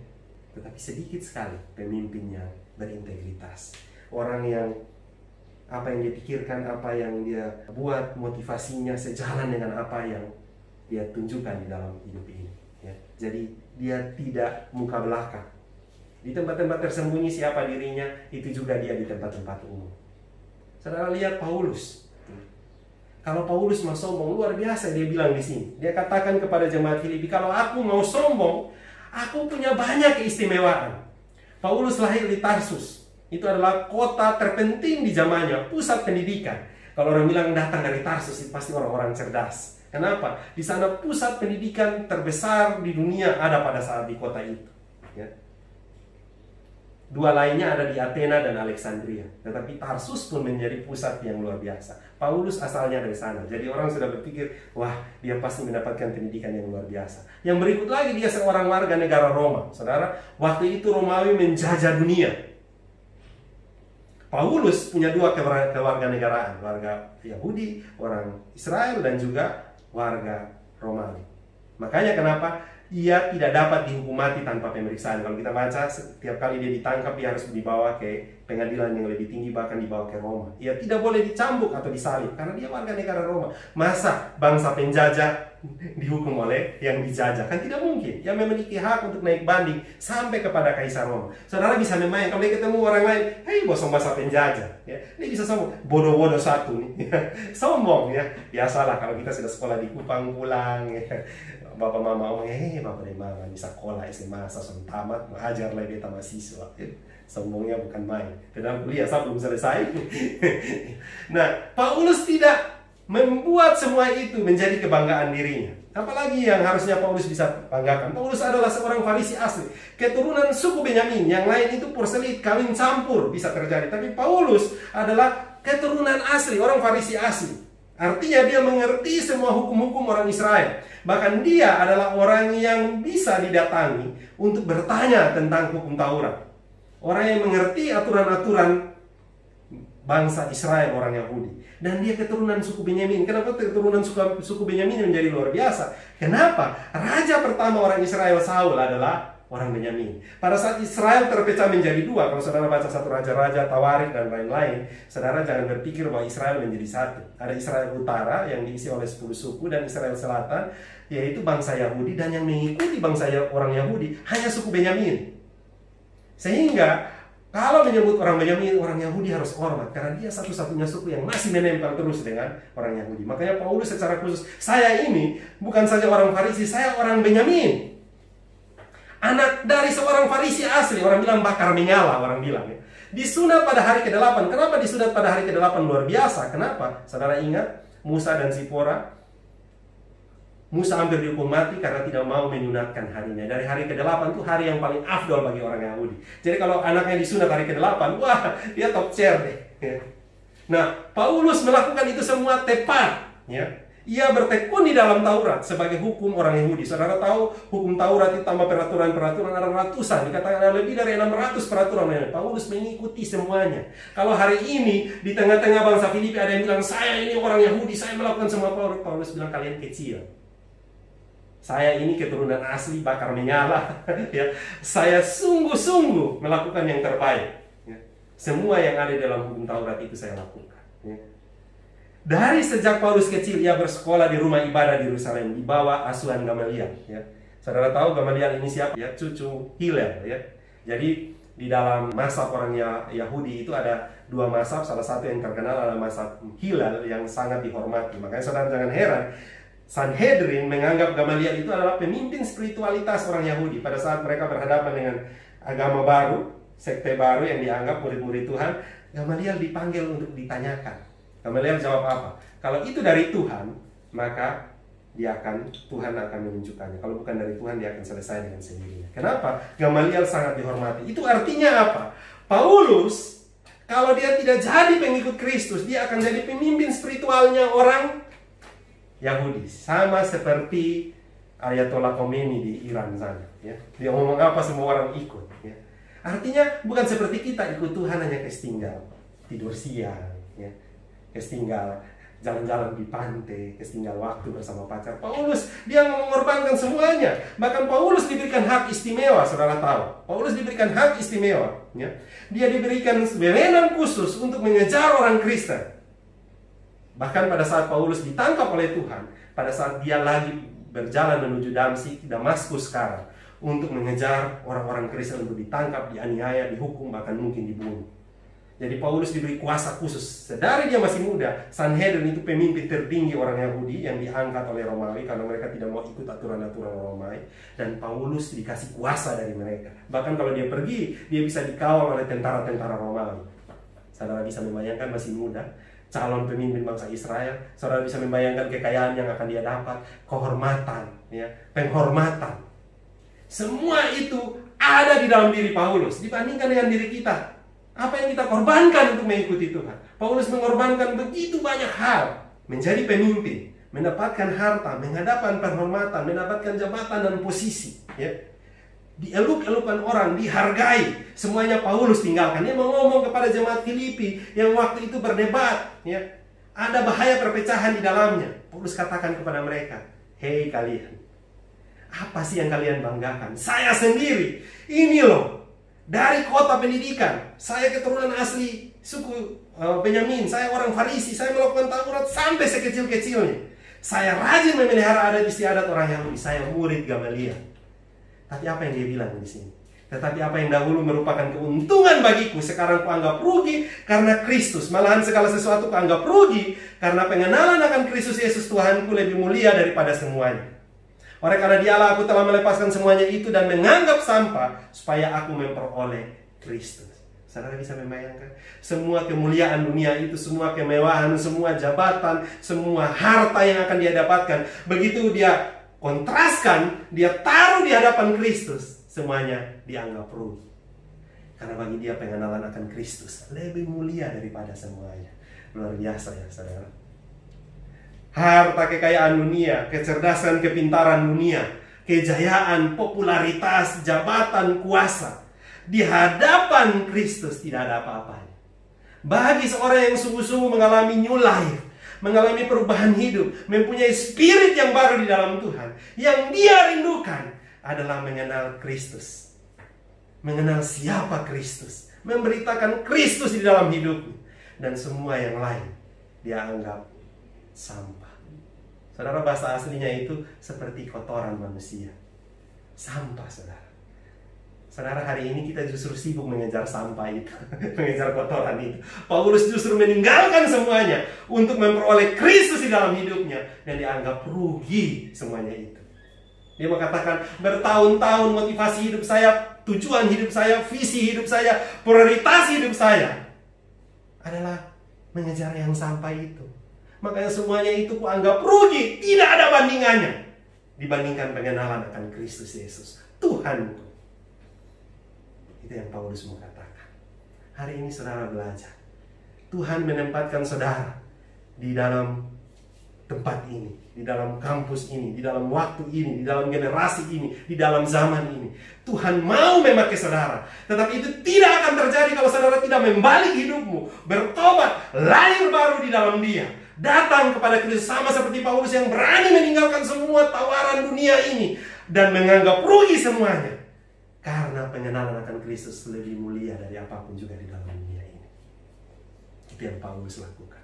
tetapi sedikit sekali pemimpin yang berintegritas. Orang yang apa yang dia pikirkan, apa yang dia buat, motivasinya sejalan dengan apa yang dia tunjukkan di dalam hidup ini. Ya. Jadi dia tidak muka belakang. Di tempat-tempat tersembunyi siapa dirinya, itu juga dia di tempat-tempat umum. Saudara lihat Paulus. Kalau Paulus mau sombong, luar biasa dia bilang di sini. Dia katakan kepada jemaat Filipi, kalau aku mau sombong, aku punya banyak keistimewaan. Paulus lahir di Tarsus. Itu adalah kota terpenting di zamannya, pusat pendidikan. Kalau orang bilang datang dari Tarsus, itu pasti orang-orang cerdas. Kenapa? Di sana pusat pendidikan terbesar di dunia ada pada saat di kota itu. Ya. Dua lainnya ada di Athena dan Alexandria. Tetapi Tarsus pun menjadi pusat yang luar biasa. Paulus asalnya dari sana. Jadi orang sudah berpikir, wah dia pasti mendapatkan pendidikan yang luar biasa. Yang berikut lagi dia seorang warga negara Roma. Saudara, waktu itu Romawi menjajah dunia. Paulus punya dua keluarga negaraan. Warga Yahudi, orang Israel, dan juga warga Romawi. Makanya kenapa ia tidak dapat dihukum mati tanpa pemeriksaan. Kalau kita baca, setiap kali dia ditangkap, dia harus dibawa ke pengadilan yang lebih tinggi, bahkan dibawa ke Roma. Ia tidak boleh dicambuk atau disalib, karena dia warga negara Roma. Masa bangsa penjajah dihukum oleh yang dijajah? Kan tidak mungkin. Ia memiliki hak untuk naik banding sampai kepada Kaisar Roma. Saudara bisa memain, kalau dia ketemu orang lain, hei bosong bahasa penjajah. Ya, dia bisa sombong, bodoh-bodoh satu nih. sombong ya. Biasalah kalau kita sudah sekolah di Kupang pulang, ya bapak mama ngomong eh bapak dan mama di sekolah SMA sasong tamat mengajar lagi beta mahasiswa. Sombongnya bukan main. Dalam kuliah saya belum selesai. Nah Paulus tidak membuat semua itu menjadi kebanggaan dirinya. Apalagi yang harusnya Paulus bisa banggakan. Paulus adalah seorang farisi asli. Keturunan suku Benyamin yang lain itu porselit kawin campur bisa terjadi. Tapi Paulus adalah keturunan asli orang farisi asli. Artinya dia mengerti semua hukum-hukum orang Israel. Bahkan dia adalah orang yang bisa didatangi untuk bertanya tentang hukum Taurat. Orang yang mengerti aturan-aturan bangsa Israel, orang Yahudi. Dan dia keturunan suku Benyamin. Kenapa keturunan suku, suku Benyamin menjadi luar biasa? Kenapa? Raja pertama orang Israel Saul adalah orang Benyamin. Pada saat Israel terpecah menjadi dua, kalau saudara baca satu raja-raja, Tawarik dan lain-lain, saudara jangan berpikir bahwa Israel menjadi satu. Ada Israel Utara yang diisi oleh 10 suku dan Israel Selatan, yaitu bangsa Yahudi dan yang mengikuti bangsa ya-, orang Yahudi hanya suku Benyamin. Sehingga kalau menyebut orang Benyamin, orang Yahudi harus hormat karena dia satu-satunya suku yang masih menempel terus dengan orang Yahudi. Makanya Paulus secara khusus, saya ini bukan saja orang Farisi, saya orang Benyamin anak dari seorang Farisi asli. Orang bilang bakar menyala, orang bilang ya. Disunat pada hari ke-8. Kenapa disunat pada hari ke-8 luar biasa? Kenapa? Saudara ingat Musa dan Zipora Musa hampir dihukum mati karena tidak mau menyunatkan harinya. Dari hari ke-8 itu hari yang paling afdol bagi orang Yahudi. Jadi kalau anaknya disunat hari ke-8, wah, dia top chair deh. Nah, Paulus melakukan itu semua tepat, ya. Ia bertekun di dalam Taurat sebagai hukum orang Yahudi. Saudara tahu hukum Taurat itu tambah peraturan-peraturan ada ratusan. Dikatakan ada lebih dari 600 peraturan. Paulus mengikuti semuanya. Kalau hari ini di tengah-tengah bangsa Filipi ada yang bilang saya ini orang Yahudi, saya melakukan semua Paulus. Paulus bilang kalian kecil. Saya ini keturunan asli bakar menyala. ya, saya sungguh-sungguh melakukan yang terbaik. Ya. Semua yang ada dalam hukum Taurat itu saya lakukan. Ya. Dari sejak Paulus kecil ia bersekolah di rumah ibadah di Yerusalem di bawah asuhan Gamaliel ya. Saudara tahu Gamaliel ini siapa ya? Cucu Hillel ya. Jadi di dalam masa orang Yahudi itu ada dua masa, salah satu yang terkenal adalah masa Hillel yang sangat dihormati. Makanya saudara jangan heran Sanhedrin menganggap Gamaliel itu adalah pemimpin spiritualitas orang Yahudi pada saat mereka berhadapan dengan agama baru, sekte baru yang dianggap murid-murid Tuhan, Gamaliel dipanggil untuk ditanyakan Gamaliel jawab apa? Kalau itu dari Tuhan, maka dia akan Tuhan akan menunjukkannya. Kalau bukan dari Tuhan, dia akan selesai dengan sendirinya. Kenapa? Gamaliel sangat dihormati. Itu artinya apa? Paulus, kalau dia tidak jadi pengikut Kristus, dia akan jadi pemimpin spiritualnya orang Yahudi. Sama seperti Ayatollah Khomeini di Iran sana. Ya. Dia ngomong apa semua orang ikut. Ya. Artinya bukan seperti kita ikut Tuhan hanya kestinggal, tidur siang, ya tinggal jalan-jalan di pantai, tinggal waktu bersama pacar. Paulus dia mengorbankan semuanya. Bahkan Paulus diberikan hak istimewa, saudara tahu. Paulus diberikan hak istimewa. ya. Dia diberikan wewenang khusus untuk mengejar orang Kristen. Bahkan pada saat Paulus ditangkap oleh Tuhan, pada saat dia lagi berjalan menuju Damsik, Damaskus sekarang, untuk mengejar orang-orang Kristen untuk ditangkap, dianiaya, dihukum, bahkan mungkin dibunuh. Jadi Paulus diberi kuasa khusus. Sedari dia masih muda, Sanhedrin itu pemimpin tertinggi orang Yahudi yang diangkat oleh Romawi karena mereka tidak mau ikut aturan-aturan Romawi. Dan Paulus dikasih kuasa dari mereka. Bahkan kalau dia pergi, dia bisa dikawal oleh tentara-tentara Romawi. Saudara bisa membayangkan masih muda, calon pemimpin bangsa Israel. Saudara bisa membayangkan kekayaan yang akan dia dapat, kehormatan, ya, penghormatan. Semua itu ada di dalam diri Paulus dibandingkan dengan diri kita. Apa yang kita korbankan untuk mengikuti Tuhan? Paulus mengorbankan begitu banyak hal. Menjadi pemimpin, mendapatkan harta, menghadapkan penghormatan, mendapatkan jabatan dan posisi. Ya. Dieluk-elukan orang, dihargai. Semuanya Paulus tinggalkan. Dia mau ngomong kepada jemaat Filipi yang waktu itu berdebat. Ya. Ada bahaya perpecahan di dalamnya. Paulus katakan kepada mereka, Hei kalian, apa sih yang kalian banggakan? Saya sendiri. Ini loh, dari kota pendidikan. Saya keturunan asli suku uh, Benyamin. Saya orang Farisi. Saya melakukan Taurat sampai sekecil-kecilnya. Saya rajin memelihara adat istiadat orang Yahudi. Saya murid Gamaliel. Tapi apa yang dia bilang di sini? Tetapi apa yang dahulu merupakan keuntungan bagiku sekarang kuanggap rugi karena Kristus. Malahan segala sesuatu kuanggap rugi karena pengenalan akan Kristus Yesus Tuhanku lebih mulia daripada semuanya. Oleh karena dialah aku telah melepaskan semuanya itu dan menganggap sampah supaya aku memperoleh Kristus. Saudara bisa membayangkan semua kemuliaan dunia itu, semua kemewahan, semua jabatan, semua harta yang akan dia dapatkan. Begitu dia kontraskan, dia taruh di hadapan Kristus, semuanya dianggap rugi. Karena bagi dia pengenalan akan Kristus lebih mulia daripada semuanya. Luar biasa ya saudara harta kekayaan dunia, kecerdasan kepintaran dunia, kejayaan, popularitas, jabatan, kuasa. Di hadapan Kristus tidak ada apa-apanya. Bagi seorang yang sungguh-sungguh mengalami new life, mengalami perubahan hidup, mempunyai spirit yang baru di dalam Tuhan, yang dia rindukan adalah mengenal Kristus. Mengenal siapa Kristus, memberitakan Kristus di dalam hidupnya dan semua yang lain dia anggap sampah. Saudara bahasa aslinya itu seperti kotoran manusia. Sampah, saudara. Saudara, hari ini kita justru sibuk mengejar sampah itu, mengejar kotoran itu. Paulus justru meninggalkan semuanya untuk memperoleh Kristus di dalam hidupnya dan dianggap rugi semuanya itu. Dia mengatakan bertahun-tahun motivasi hidup saya, tujuan hidup saya, visi hidup saya, prioritas hidup saya adalah mengejar yang sampai itu. Makanya semuanya itu kuanggap rugi. Tidak ada bandingannya. Dibandingkan pengenalan akan Kristus Yesus. Tuhanku. Itu yang Paulus mau katakan. Hari ini saudara belajar. Tuhan menempatkan saudara di dalam tempat ini, di dalam kampus ini, di dalam waktu ini, di dalam generasi ini, di dalam zaman ini. Tuhan mau memakai saudara. Tetapi itu tidak akan terjadi kalau saudara tidak membalik hidupmu, bertobat, lahir baru di dalam dia datang kepada Kristus sama seperti Paulus yang berani meninggalkan semua tawaran dunia ini dan menganggap rugi semuanya karena pengenalan akan Kristus lebih mulia dari apa pun juga di dalam dunia ini. Itu yang Paulus lakukan.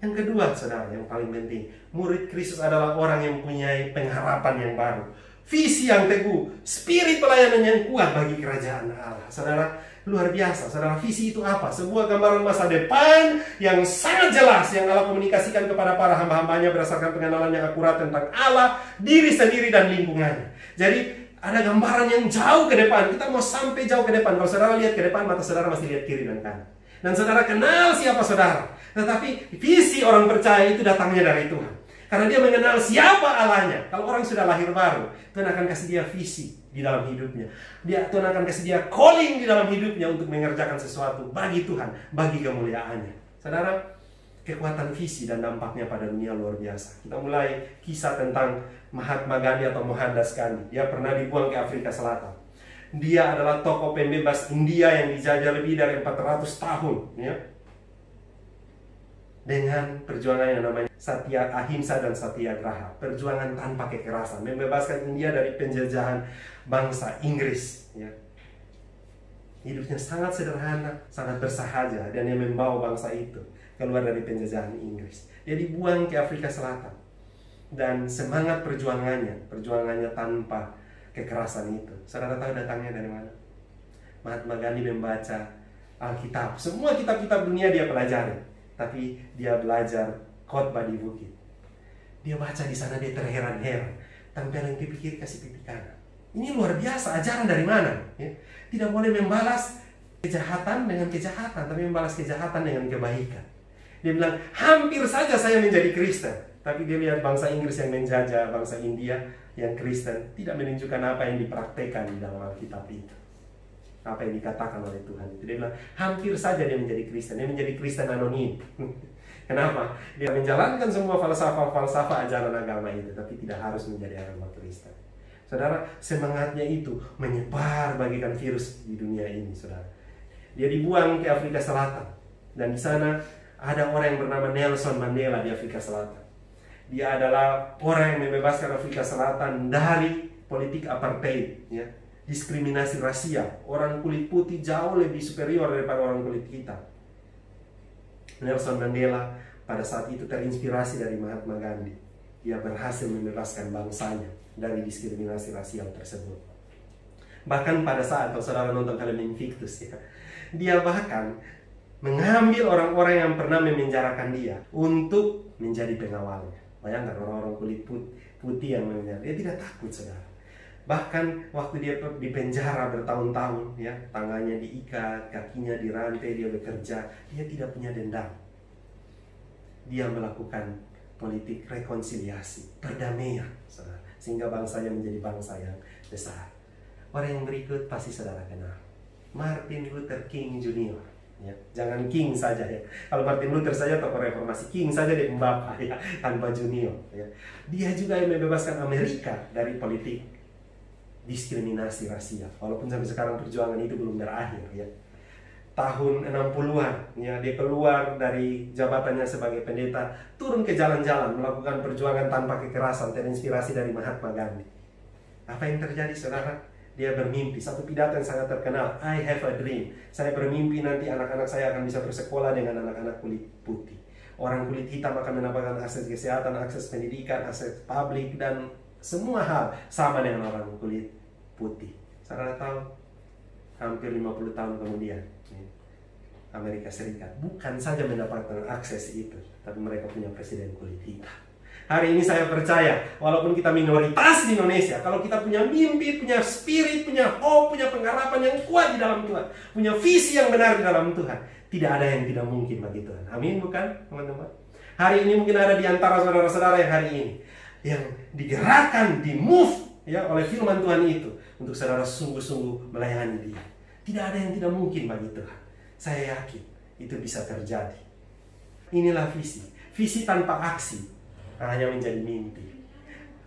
Yang kedua, saudara, yang paling penting, murid Kristus adalah orang yang mempunyai pengharapan yang baru, visi yang teguh, spirit pelayanan yang kuat bagi kerajaan Allah. Saudara, Luar biasa, saudara visi itu apa? Sebuah gambaran masa depan yang sangat jelas yang Allah komunikasikan kepada para hamba-hambanya berdasarkan pengenalan yang akurat tentang Allah, diri sendiri dan lingkungannya. Jadi ada gambaran yang jauh ke depan. Kita mau sampai jauh ke depan. Kalau saudara lihat ke depan, mata saudara masih lihat kiri dan kanan. Dan saudara kenal siapa saudara. Tetapi visi orang percaya itu datangnya dari Tuhan. Karena dia mengenal siapa Allahnya. Kalau orang sudah lahir baru, Tuhan akan kasih dia visi di dalam hidupnya. Dia Tuhan akan kasih dia calling di dalam hidupnya untuk mengerjakan sesuatu bagi Tuhan, bagi kemuliaannya. Saudara, kekuatan visi dan dampaknya pada dunia luar biasa. Kita mulai kisah tentang Mahatma Gandhi atau Mohandas Gandhi. Dia pernah dibuang ke Afrika Selatan. Dia adalah tokoh pembebas India yang dijajah lebih dari 400 tahun. Ya dengan perjuangan yang namanya Satya Ahimsa dan Satya Graha. Perjuangan tanpa kekerasan, membebaskan India dari penjajahan bangsa Inggris. Ya. Hidupnya sangat sederhana, sangat bersahaja, dan dia membawa bangsa itu keluar dari penjajahan Inggris. Dia dibuang ke Afrika Selatan. Dan semangat perjuangannya, perjuangannya tanpa kekerasan itu. Saudara tahu datangnya dari mana? Mahatma Gandhi membaca Alkitab. Semua kitab-kitab dunia dia pelajari. Tapi dia belajar khotbah di bukit. Dia baca di sana dia terheran-heran. Tampilan pipi kiri kasih pipi. Ini luar biasa ajaran dari mana? Ya. Tidak boleh membalas kejahatan dengan kejahatan, tapi membalas kejahatan dengan kebaikan. Dia bilang, hampir saja saya menjadi Kristen. Tapi dia lihat bangsa Inggris yang menjajah, bangsa India yang Kristen. Tidak menunjukkan apa yang dipraktekkan di dalam Alkitab itu. Apa yang dikatakan oleh Tuhan itu. Dia bilang, hampir saja dia menjadi Kristen. Dia menjadi Kristen anonim. Kenapa? Dia menjalankan semua falsafah-falsafah ajaran agama itu. Tapi tidak harus menjadi agama Kristen. Saudara, semangatnya itu menyebar bagikan virus di dunia ini, saudara. Dia dibuang ke Afrika Selatan. Dan di sana ada orang yang bernama Nelson Mandela di Afrika Selatan. Dia adalah orang yang membebaskan Afrika Selatan dari politik apartheid, ya. Diskriminasi rasial. Orang kulit putih jauh lebih superior daripada orang kulit hitam. Nelson Mandela pada saat itu terinspirasi dari Mahatma Gandhi. Dia berhasil membebaskan bangsanya dari diskriminasi rasial tersebut. Bahkan pada saat kalau saudara nonton film Invictus ya, dia bahkan mengambil orang-orang yang pernah memenjarakan dia untuk menjadi pengawalnya. Bayangkan orang-orang kulit putih yang memenjarakan dia tidak takut saudara. Bahkan waktu dia di penjara bertahun-tahun, ya tangannya diikat, kakinya dirantai, dia bekerja, dia tidak punya dendam. Dia melakukan politik rekonsiliasi, perdamaian, saudara, sehingga bangsanya menjadi bangsa yang besar. Orang yang berikut pasti saudara kenal, Martin Luther King Jr. Ya, jangan king saja ya. Kalau Martin Luther saja tokoh reformasi, king saja dia Mbapa ya, tanpa junior. Ya. Dia juga yang membebaskan Amerika dari politik diskriminasi rasial. Walaupun sampai sekarang perjuangan itu belum berakhir ya. Tahun 60-an ya dia keluar dari jabatannya sebagai pendeta, turun ke jalan-jalan melakukan perjuangan tanpa kekerasan terinspirasi dari Mahatma Gandhi. Apa yang terjadi saudara? dia bermimpi satu pidato yang sangat terkenal I have a dream saya bermimpi nanti anak-anak saya akan bisa bersekolah dengan anak-anak kulit putih orang kulit hitam akan mendapatkan akses kesehatan akses pendidikan akses publik dan semua hal sama dengan orang kulit putih saudara tahu hampir 50 tahun kemudian Amerika Serikat bukan saja mendapatkan akses itu tapi mereka punya presiden kulit hitam Hari ini saya percaya, walaupun kita minoritas di Indonesia, kalau kita punya mimpi, punya spirit, punya hope, punya pengharapan yang kuat di dalam Tuhan, punya visi yang benar di dalam Tuhan, tidak ada yang tidak mungkin bagi Tuhan. Amin, bukan, teman-teman? Hari ini mungkin ada di antara saudara-saudara yang hari ini yang digerakkan, di move ya oleh firman Tuhan itu untuk saudara sungguh-sungguh melayani Dia. Tidak ada yang tidak mungkin bagi Tuhan. Saya yakin itu bisa terjadi. Inilah visi. Visi tanpa aksi hanya menjadi mimpi.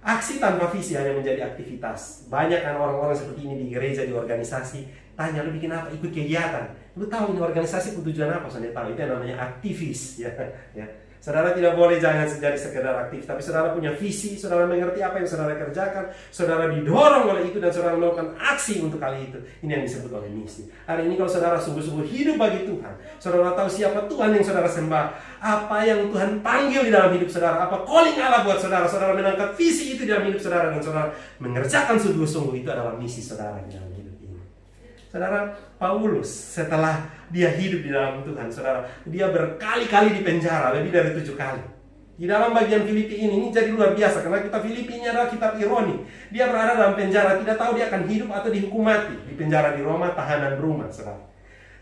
Aksi tanpa visi hanya menjadi aktivitas. Banyak kan orang-orang seperti ini di gereja, di organisasi, tanya lu bikin apa? Ikut kegiatan. Lu tahu ini organisasi tujuan apa? Saya tahu itu yang namanya aktivis ya. ya. Saudara tidak boleh jangan jadi sekedar aktif, tapi saudara punya visi, saudara mengerti apa yang saudara kerjakan, saudara didorong oleh itu dan saudara melakukan aksi untuk kali itu. Ini yang disebut oleh misi. Hari ini kalau saudara sungguh-sungguh hidup bagi Tuhan, saudara tahu siapa Tuhan yang saudara sembah, apa yang Tuhan panggil di dalam hidup saudara, apa calling Allah buat saudara, saudara menangkap visi itu di dalam hidup saudara dan saudara mengerjakan sungguh-sungguh itu adalah misi saudara. Saudara, Paulus setelah dia hidup di dalam Tuhan, saudara, dia berkali-kali di penjara, lebih dari tujuh kali. Di dalam bagian Filipi ini, ini jadi luar biasa, karena kita Filipi ini adalah kitab ironi. Dia berada dalam penjara, tidak tahu dia akan hidup atau dihukum mati. Di penjara di Roma, tahanan rumah, saudara.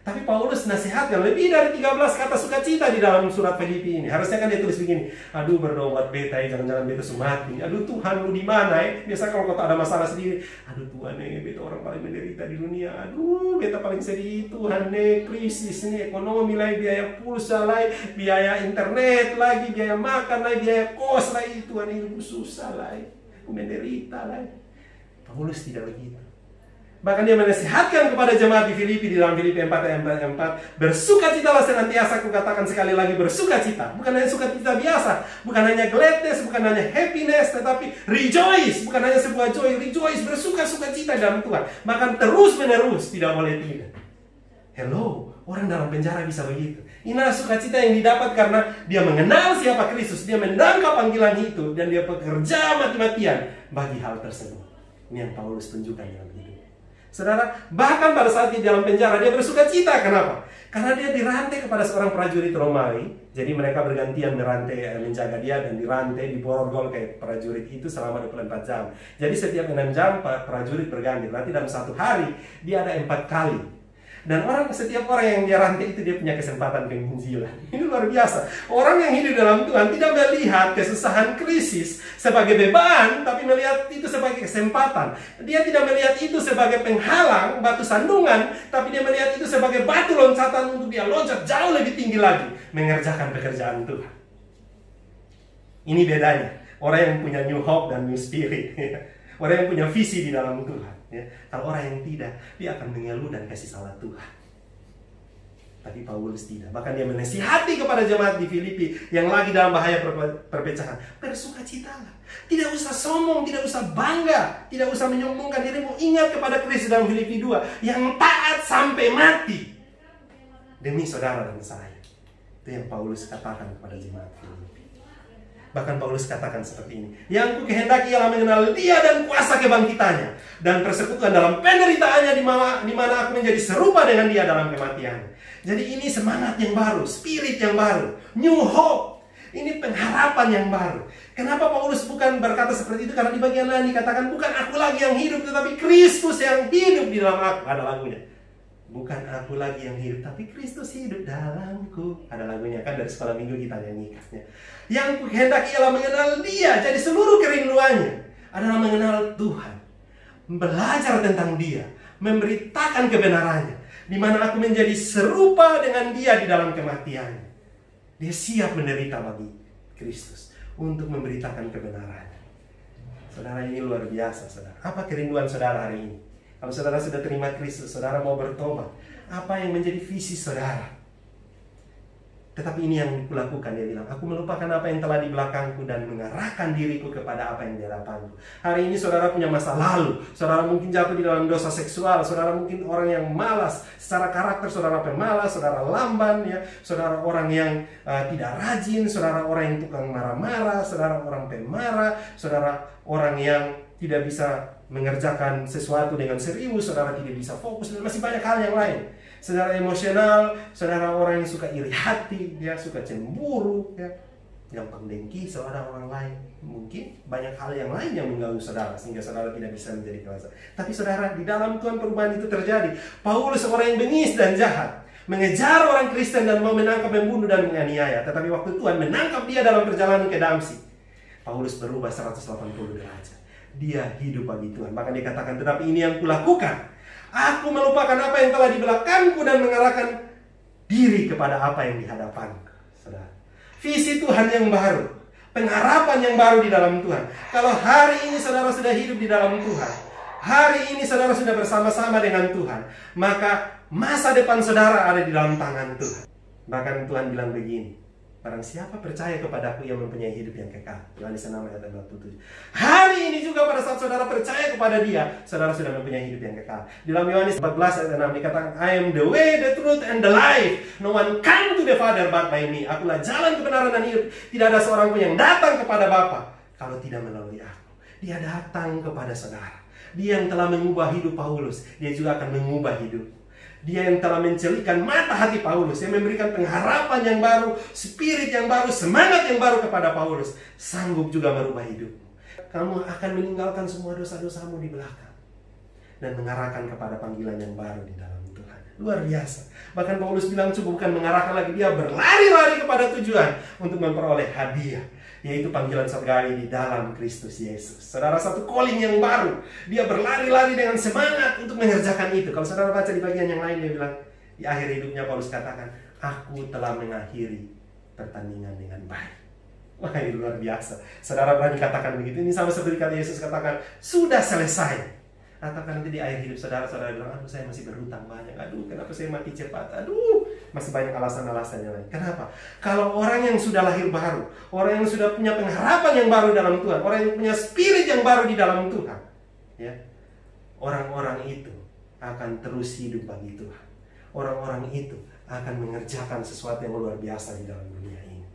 Tapi Paulus nasihatkan lebih dari 13 kata sukacita di dalam surat Filipi ini. Harusnya kan dia tulis begini, aduh berdoa buat beta ya, jangan-jangan beta sumati. Aduh Tuhan lu di mana ya? Biasa kalau kau ada masalah sendiri, aduh Tuhan ya, beta orang paling menderita di dunia. Aduh, beta paling sedih Tuhan nih, krisis nih, ekonomi lagi, biaya pulsa lagi, biaya internet lagi, biaya makan lagi, biaya kos lagi. Tuhan ini susah lagi, menderita lagi. Paulus tidak begitu. Bahkan dia menasihatkan kepada jemaat di Filipi di dalam Filipi 4 ayat 4, 4 Bersukacitalah senantiasa aku katakan sekali lagi bersukacita Bukan hanya sukacita biasa Bukan hanya gladness, bukan hanya happiness Tetapi rejoice Bukan hanya sebuah joy, rejoice Bersuka-sukacita dalam Tuhan Bahkan terus menerus, tidak boleh tidak Hello, orang dalam penjara bisa begitu. Inilah sukacita yang didapat karena dia mengenal siapa Kristus, dia menangkap panggilan itu, dan dia bekerja mati-matian bagi hal tersebut. Ini yang Paulus tunjukkan dalam hidup. Saudara, bahkan pada saat di dalam penjara dia bersuka cita. Kenapa? Karena dia dirantai kepada seorang prajurit Romawi. Jadi mereka bergantian merantai, eh, menjaga dia dan dirantai, diborgol kayak prajurit itu selama 24 jam. Jadi setiap 6 jam prajurit berganti. Berarti dalam satu hari dia ada empat kali dan orang setiap orang yang dia rantai itu dia punya kesempatan penginjilan. Ini luar biasa. Orang yang hidup dalam Tuhan tidak melihat kesusahan krisis sebagai beban, tapi melihat itu sebagai kesempatan. Dia tidak melihat itu sebagai penghalang, batu sandungan, tapi dia melihat itu sebagai batu loncatan untuk dia loncat jauh lebih tinggi lagi mengerjakan pekerjaan Tuhan. Ini bedanya. Orang yang punya new hope dan new spirit. Orang yang punya visi di dalam Tuhan. Ya. Kalau orang yang tidak, dia akan mengeluh dan kasih salah Tuhan. Tapi Paulus tidak. Bahkan dia menasihati kepada jemaat di Filipi yang lagi dalam bahaya perpecahan. Bersukacitalah. Tidak usah sombong, tidak usah bangga, tidak usah menyombongkan dirimu. Ingat kepada Kristus dalam Filipi 2 yang taat sampai mati demi saudara dan saya. Itu yang Paulus katakan kepada jemaat Filipi. Bahkan Paulus katakan seperti ini. Yang ku kehendaki ialah mengenal dia dan kuasa kebangkitannya. Dan persekutuan dalam penderitaannya di mana, di mana aku menjadi serupa dengan dia dalam kematian. Jadi ini semangat yang baru, spirit yang baru, new hope. Ini pengharapan yang baru. Kenapa Paulus bukan berkata seperti itu? Karena di bagian lain dikatakan bukan aku lagi yang hidup, tetapi Kristus yang hidup di dalam aku. Ada lagunya. Bukan aku lagi yang hidup, tapi Kristus hidup dalamku. Ada lagunya kan dari sekolah minggu kita nyanyikannya. Yang kehendaki ialah mengenal dia. Jadi seluruh kerinduannya adalah mengenal Tuhan. Belajar tentang dia. Memberitakan kebenarannya. Di mana aku menjadi serupa dengan dia di dalam kematiannya. Dia siap menderita bagi Kristus. Untuk memberitakan kebenarannya. Saudara ini luar biasa saudara. Apa kerinduan saudara hari ini? Kalau saudara sudah terima Kristus, saudara mau bertobat. Apa yang menjadi visi saudara? Tetapi ini yang kulakukan, dia bilang, aku melupakan apa yang telah di belakangku dan mengarahkan diriku kepada apa yang di hadapanku. Hari ini saudara punya masa lalu, saudara mungkin jatuh di dalam dosa seksual, saudara mungkin orang yang malas, secara karakter saudara pemalas, saudara lamban, ya, saudara orang yang uh, tidak rajin, saudara orang yang tukang marah-marah, saudara orang pemarah, saudara orang yang tidak bisa mengerjakan sesuatu dengan serius, saudara tidak bisa fokus, dan masih banyak hal yang lain. Saudara emosional, saudara orang yang suka iri hati, ya suka cemburu, ya gampang dengki saudara orang lain. Mungkin banyak hal yang lain yang mengganggu saudara sehingga saudara tidak bisa menjadi kelas. Tapi saudara, di dalam Tuhan perubahan itu terjadi. Paulus orang yang bengis dan jahat, mengejar orang Kristen dan mau menangkap, membunuh dan menganiaya. Tetapi waktu Tuhan menangkap dia dalam perjalanan ke Damsi, Paulus berubah 180 derajat dia hidup bagi Tuhan. Bahkan dikatakan, tetapi ini yang kulakukan. Aku melupakan apa yang telah di belakangku dan mengarahkan diri kepada apa yang di. Saudara. Visi Tuhan yang baru. Pengharapan yang baru di dalam Tuhan. Kalau hari ini saudara sudah hidup di dalam Tuhan. Hari ini saudara sudah bersama-sama dengan Tuhan. Maka masa depan saudara ada di dalam tangan Tuhan. Bahkan Tuhan bilang begini. Barang siapa percaya kepadaku yang mempunyai hidup yang kekal. Yohanes 6 ayat 27. Hari ini juga pada saat saudara percaya kepada dia, saudara sudah mempunyai hidup yang kekal. Di dalam Yohanes 14 ayat 6 dikatakan, I am the way, the truth, and the life. No one come to the Father but by me. Akulah jalan kebenaran dan hidup. Tidak ada seorang pun yang datang kepada Bapa kalau tidak melalui aku. Dia datang kepada saudara. Dia yang telah mengubah hidup Paulus, dia juga akan mengubah hidup dia yang telah mencelikan mata hati Paulus, yang memberikan pengharapan yang baru, spirit yang baru, semangat yang baru kepada Paulus, sanggup juga merubah hidup. Kamu akan meninggalkan semua dosa-dosamu di belakang dan mengarahkan kepada panggilan yang baru di dalam Tuhan. Luar biasa. Bahkan Paulus bilang cukup bukan mengarahkan lagi dia berlari-lari kepada tujuan untuk memperoleh hadiah yaitu panggilan surgawi di dalam Kristus Yesus. Saudara satu calling yang baru, dia berlari-lari dengan semangat untuk mengerjakan itu. Kalau saudara baca di bagian yang lain dia bilang di akhir hidupnya Paulus katakan, aku telah mengakhiri pertandingan dengan baik. Wah ini luar biasa. Saudara berani katakan begitu. Ini sama seperti kata Yesus katakan, sudah selesai. Atau nanti di akhir hidup saudara-saudara bilang, aduh saya masih berhutang banyak, aduh kenapa saya mati cepat, aduh masih banyak alasan-alasan yang lain. Kenapa? Kalau orang yang sudah lahir baru, orang yang sudah punya pengharapan yang baru dalam Tuhan, orang yang punya spirit yang baru di dalam Tuhan, ya orang-orang itu akan terus hidup bagi Tuhan. orang-orang itu akan mengerjakan sesuatu yang luar biasa di dalam dunia ini.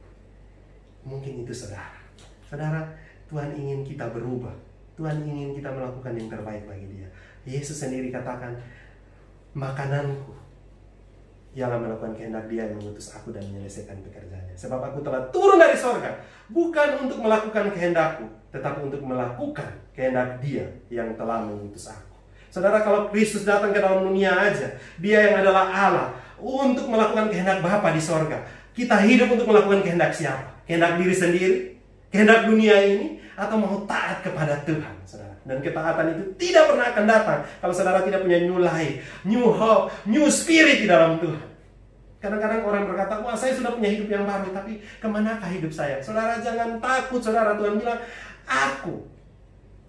Mungkin itu saudara. Saudara, Tuhan ingin kita berubah. Tuhan ingin kita melakukan yang terbaik bagi dia. Yesus sendiri katakan, makananku ialah melakukan kehendak dia yang mengutus aku dan menyelesaikan pekerjaannya. Sebab aku telah turun dari sorga, bukan untuk melakukan kehendakku, tetapi untuk melakukan kehendak dia yang telah mengutus aku. Saudara, kalau Kristus datang ke dalam dunia aja, dia yang adalah Allah, untuk melakukan kehendak Bapa di sorga. Kita hidup untuk melakukan kehendak siapa? Kehendak diri sendiri? Kehendak dunia ini? Atau mau taat kepada Tuhan, saudara? Dan ketaatan itu tidak pernah akan datang kalau saudara tidak punya new life, new hope, new spirit di dalam Tuhan. Kadang-kadang orang berkata, wah saya sudah punya hidup yang baru, tapi ke manakah hidup saya? Saudara jangan takut, saudara Tuhan bilang, aku,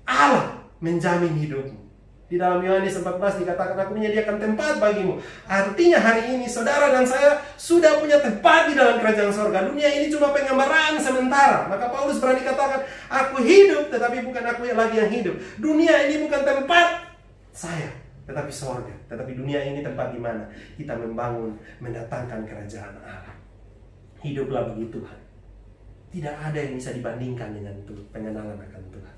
Allah menjamin hidupmu. Di dalam Yohanes 14 dikatakan aku menyediakan tempat bagimu. Artinya hari ini saudara dan saya sudah punya tempat di dalam kerajaan sorga. Dunia ini cuma penggambaran sementara. Maka Paulus berani katakan, aku hidup tetapi bukan aku yang lagi yang hidup. Dunia ini bukan tempat saya, tetapi sorga. Tetapi dunia ini tempat di mana kita membangun, mendatangkan kerajaan Allah. Hiduplah bagi Tuhan. Tidak ada yang bisa dibandingkan dengan itu, pengenalan akan Tuhan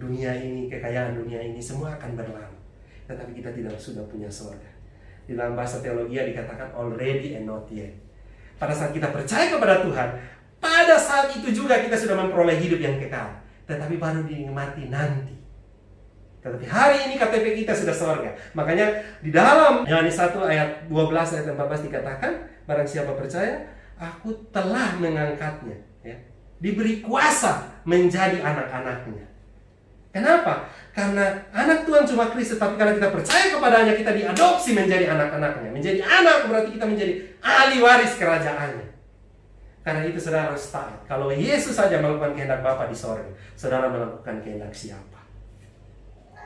dunia ini, kekayaan dunia ini semua akan berlalu. Tetapi kita tidak sudah punya surga. Di dalam bahasa teologi dikatakan already and not yet. Pada saat kita percaya kepada Tuhan, pada saat itu juga kita sudah memperoleh hidup yang kekal. Tetapi baru dinikmati nanti. Tetapi hari ini KTP kita sudah surga. Makanya di dalam Yohanes 1 ayat 12 ayat 14 dikatakan, barang siapa percaya, aku telah mengangkatnya. Ya. Diberi kuasa menjadi anak-anaknya. Kenapa? Karena anak Tuhan cuma Kristus, tapi karena kita percaya kepadanya, kita diadopsi menjadi anak-anaknya. Menjadi anak berarti kita menjadi ahli waris kerajaannya. Karena itu saudara harus taat. Kalau Yesus saja melakukan kehendak Bapa di sorga, saudara melakukan kehendak siapa?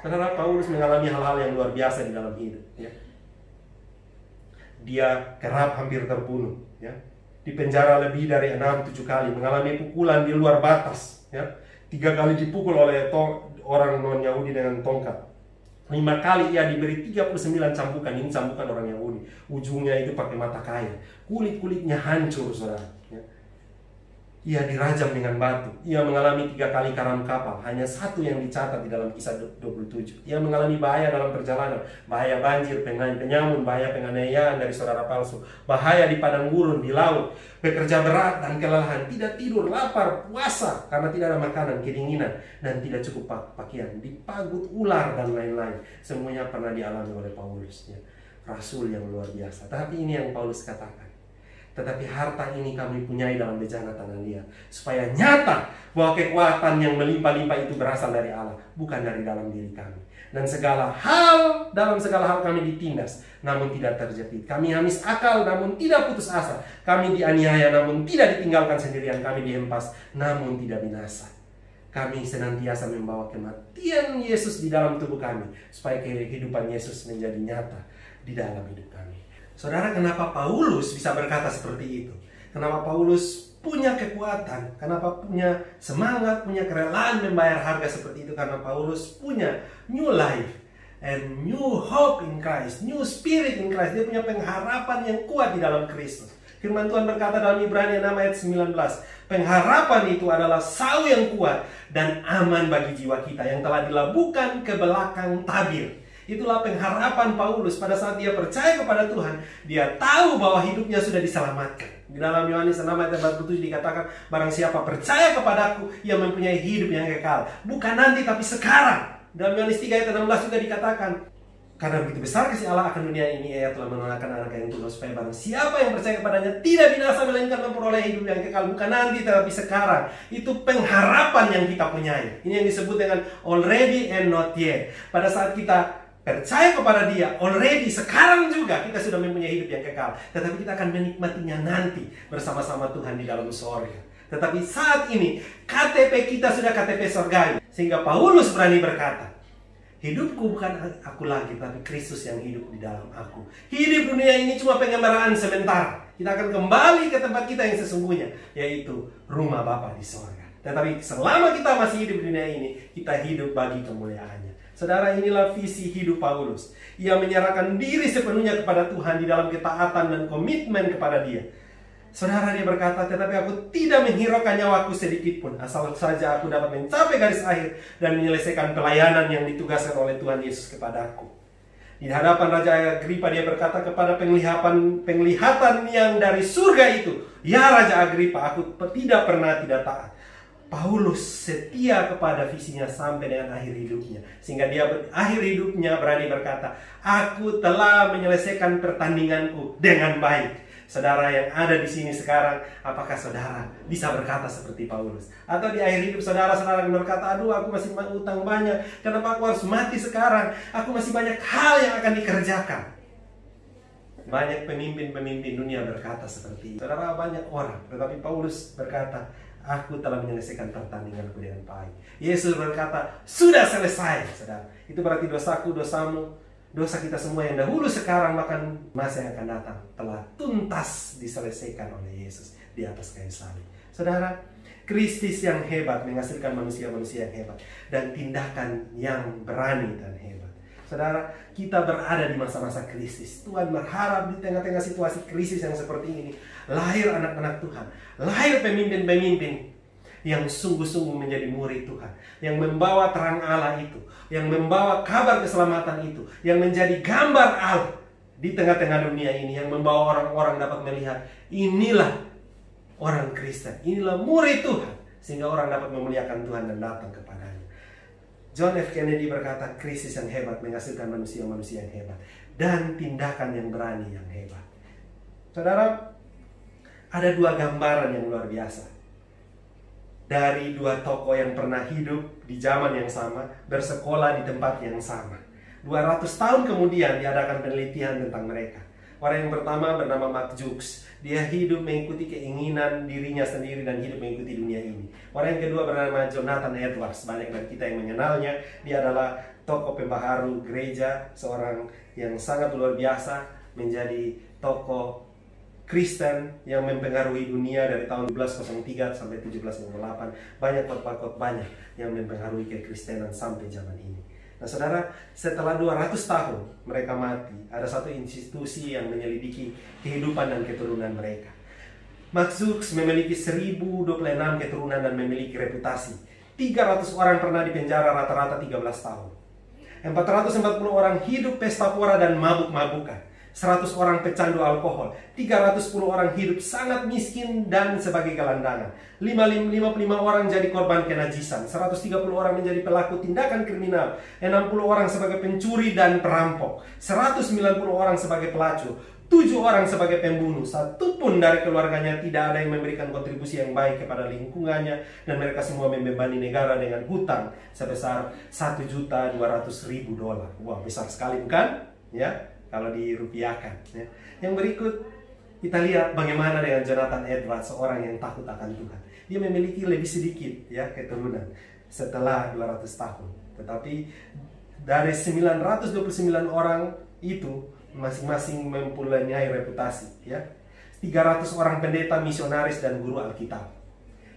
Saudara Paulus mengalami hal-hal yang luar biasa di dalam hidup. Ya. Dia kerap hampir terbunuh. Ya. Di penjara lebih dari 6-7 kali, mengalami pukulan di luar batas. Ya. Tiga kali dipukul oleh orang non Yahudi dengan tongkat. Lima kali ia diberi 39 cambukan. Ini cambukan orang Yahudi. Ujungnya itu pakai mata kain. Kulit-kulitnya hancur, saudara. Ia dirajam dengan batu. Ia mengalami tiga kali karam kapal. Hanya satu yang dicatat di dalam kisah 27. Ia mengalami bahaya dalam perjalanan. Bahaya banjir, penyamun, bahaya penganiayaan dari saudara palsu. Bahaya di padang gurun, di laut. Bekerja berat dan kelelahan. Tidak tidur, lapar, puasa. Karena tidak ada makanan, kedinginan. Dan tidak cukup pakaian. Dipagut ular dan lain-lain. Semuanya pernah dialami oleh Paulus. Rasul yang luar biasa. Tapi ini yang Paulus katakan tetapi harta ini kami punyai dalam bejana tangan dia. Supaya nyata bahwa kekuatan yang melimpah-limpah itu berasal dari Allah. Bukan dari dalam diri kami. Dan segala hal, dalam segala hal kami ditindas. Namun tidak terjepit. Kami hamis akal namun tidak putus asa. Kami dianiaya namun tidak ditinggalkan sendirian. Kami dihempas namun tidak binasa. Kami senantiasa membawa kematian Yesus di dalam tubuh kami. Supaya kehidupan Yesus menjadi nyata di dalam hidup kami. Saudara, kenapa Paulus bisa berkata seperti itu? Kenapa Paulus punya kekuatan? Kenapa punya semangat, punya kerelaan membayar harga seperti itu? Karena Paulus punya new life and new hope in Christ, new spirit in Christ. Dia punya pengharapan yang kuat di dalam Kristus. Firman Tuhan berkata dalam Ibrani 6 ayat 19, pengharapan itu adalah sau yang kuat dan aman bagi jiwa kita yang telah dilabuhkan ke belakang tabir Itulah pengharapan Paulus pada saat dia percaya kepada Tuhan. Dia tahu bahwa hidupnya sudah diselamatkan. Di dalam Yohanes 6 ayat 47 dikatakan, Barang siapa percaya kepadaku, ia mempunyai hidup yang kekal. Bukan nanti, tapi sekarang. Dalam Yohanes 3 ayat 16 juga dikatakan, karena begitu besar kasih Allah akan dunia ini, ia telah menolakkan anak yang tunggal supaya barang siapa yang percaya kepadanya tidak binasa melainkan memperoleh hidup yang kekal bukan nanti tapi sekarang. Itu pengharapan yang kita punyai. Ini yang disebut dengan already and not yet. Pada saat kita percaya kepada dia already sekarang juga kita sudah mempunyai hidup yang kekal. Tetapi kita akan menikmatinya nanti bersama-sama Tuhan di dalam sorga. Tetapi saat ini KTP kita sudah KTP sorgawi sehingga Paulus berani berkata hidupku bukan aku lagi tapi Kristus yang hidup di dalam aku. Hidup dunia ini cuma penggambaraan sebentar. Kita akan kembali ke tempat kita yang sesungguhnya yaitu rumah Bapa di sorga. Tetapi selama kita masih hidup di dunia ini kita hidup bagi kemuliaannya Saudara, inilah visi hidup Paulus. Ia menyerahkan diri sepenuhnya kepada Tuhan di dalam ketaatan dan komitmen kepada dia. Saudara dia berkata, tetapi aku tidak menghiraukan nyawaku sedikit pun, asal saja aku dapat mencapai garis akhir dan menyelesaikan pelayanan yang ditugaskan oleh Tuhan Yesus kepadaku. Di hadapan Raja Agripa dia berkata kepada penglihatan penglihatan yang dari surga itu, Ya Raja Agripa, aku tidak pernah tidak taat. Paulus setia kepada visinya sampai dengan akhir hidupnya. Sehingga dia akhir hidupnya berani berkata, Aku telah menyelesaikan pertandinganku dengan baik. Saudara yang ada di sini sekarang, apakah saudara bisa berkata seperti Paulus? Atau di akhir hidup saudara-saudara yang berkata, aduh aku masih utang banyak, kenapa aku harus mati sekarang? Aku masih banyak hal yang akan dikerjakan. Banyak pemimpin-pemimpin dunia berkata seperti itu. Saudara banyak orang, tetapi Paulus berkata, aku telah menyelesaikan pertandinganku dengan baik. Yesus berkata, sudah selesai, saudara. Itu berarti dosaku, dosamu, dosa kita semua yang dahulu sekarang bahkan masa yang akan datang telah tuntas diselesaikan oleh Yesus di atas kayu salib. Saudara, Kristus yang hebat menghasilkan manusia-manusia yang hebat dan tindakan yang berani dan hebat. Saudara, kita berada di masa-masa krisis. Tuhan berharap di tengah-tengah situasi krisis yang seperti ini lahir anak-anak Tuhan, lahir pemimpin-pemimpin yang sungguh-sungguh menjadi murid Tuhan, yang membawa terang Allah itu, yang membawa kabar keselamatan itu, yang menjadi gambar Allah di tengah-tengah dunia ini, yang membawa orang-orang dapat melihat inilah orang Kristen, inilah murid Tuhan, sehingga orang dapat memuliakan Tuhan dan datang kepadanya. John F. Kennedy berkata, krisis yang hebat menghasilkan manusia-manusia yang hebat dan tindakan yang berani yang hebat. Saudara, ada dua gambaran yang luar biasa. Dari dua tokoh yang pernah hidup di zaman yang sama, bersekolah di tempat yang sama. 200 tahun kemudian diadakan penelitian tentang mereka. Orang yang pertama bernama Mark Jukes. Dia hidup mengikuti keinginan dirinya sendiri dan hidup mengikuti dunia ini. Orang yang kedua bernama Jonathan Edwards. Banyak dari kita yang mengenalnya. Dia adalah tokoh pembaharu gereja, seorang yang sangat luar biasa, menjadi tokoh Kristen yang mempengaruhi dunia dari tahun 1203 sampai 1758 banyak khotbah banyak yang mempengaruhi kekristenan sampai zaman ini. Nah saudara, setelah 200 tahun mereka mati, ada satu institusi yang menyelidiki kehidupan dan keturunan mereka. Max memiliki 1026 keturunan dan memiliki reputasi. 300 orang pernah dipenjara rata-rata 13 tahun. 440 orang hidup pesta pora dan mabuk-mabukan. 100 orang pecandu alkohol, 310 orang hidup sangat miskin dan sebagai gelandangan. 55 orang jadi korban kenajisan, 130 orang menjadi pelaku tindakan kriminal, 60 orang sebagai pencuri dan perampok, 190 orang sebagai pelacur, 7 orang sebagai pembunuh, satu pun dari keluarganya tidak ada yang memberikan kontribusi yang baik kepada lingkungannya dan mereka semua membebani negara dengan hutang sebesar 1 juta 200 ribu dolar. Wah, besar sekali bukan? Ya, kalau dirupiahkan. Ya. Yang berikut kita lihat bagaimana dengan Jonathan Edwards, seorang yang takut akan Tuhan. Dia memiliki lebih sedikit ya keturunan setelah 200 tahun. Tetapi dari 929 orang itu masing-masing mempunyai reputasi ya. 300 orang pendeta, misionaris dan guru Alkitab.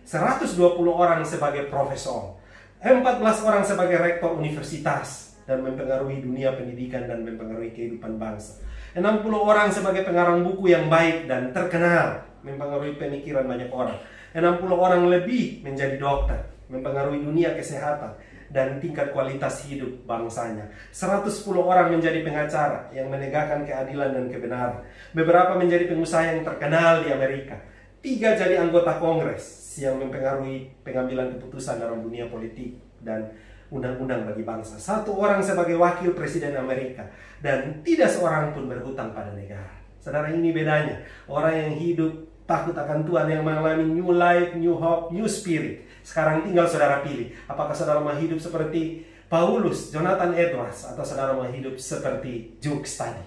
120 orang sebagai profesor. 14 orang sebagai rektor universitas dan mempengaruhi dunia pendidikan dan mempengaruhi kehidupan bangsa. 60 orang sebagai pengarang buku yang baik dan terkenal, mempengaruhi pemikiran banyak orang. 60 orang lebih menjadi dokter, mempengaruhi dunia kesehatan dan tingkat kualitas hidup bangsanya. 110 orang menjadi pengacara yang menegakkan keadilan dan kebenaran. Beberapa menjadi pengusaha yang terkenal di Amerika. Tiga jadi anggota kongres yang mempengaruhi pengambilan keputusan dalam dunia politik dan undang-undang bagi bangsa. Satu orang sebagai wakil presiden Amerika dan tidak seorang pun berhutang pada negara. Saudara ini bedanya. Orang yang hidup takut akan Tuhan yang mengalami new life, new hope, new spirit. Sekarang tinggal saudara pilih. Apakah saudara mau hidup seperti Paulus, Jonathan Edwards, atau saudara mau hidup seperti Jukes tadi.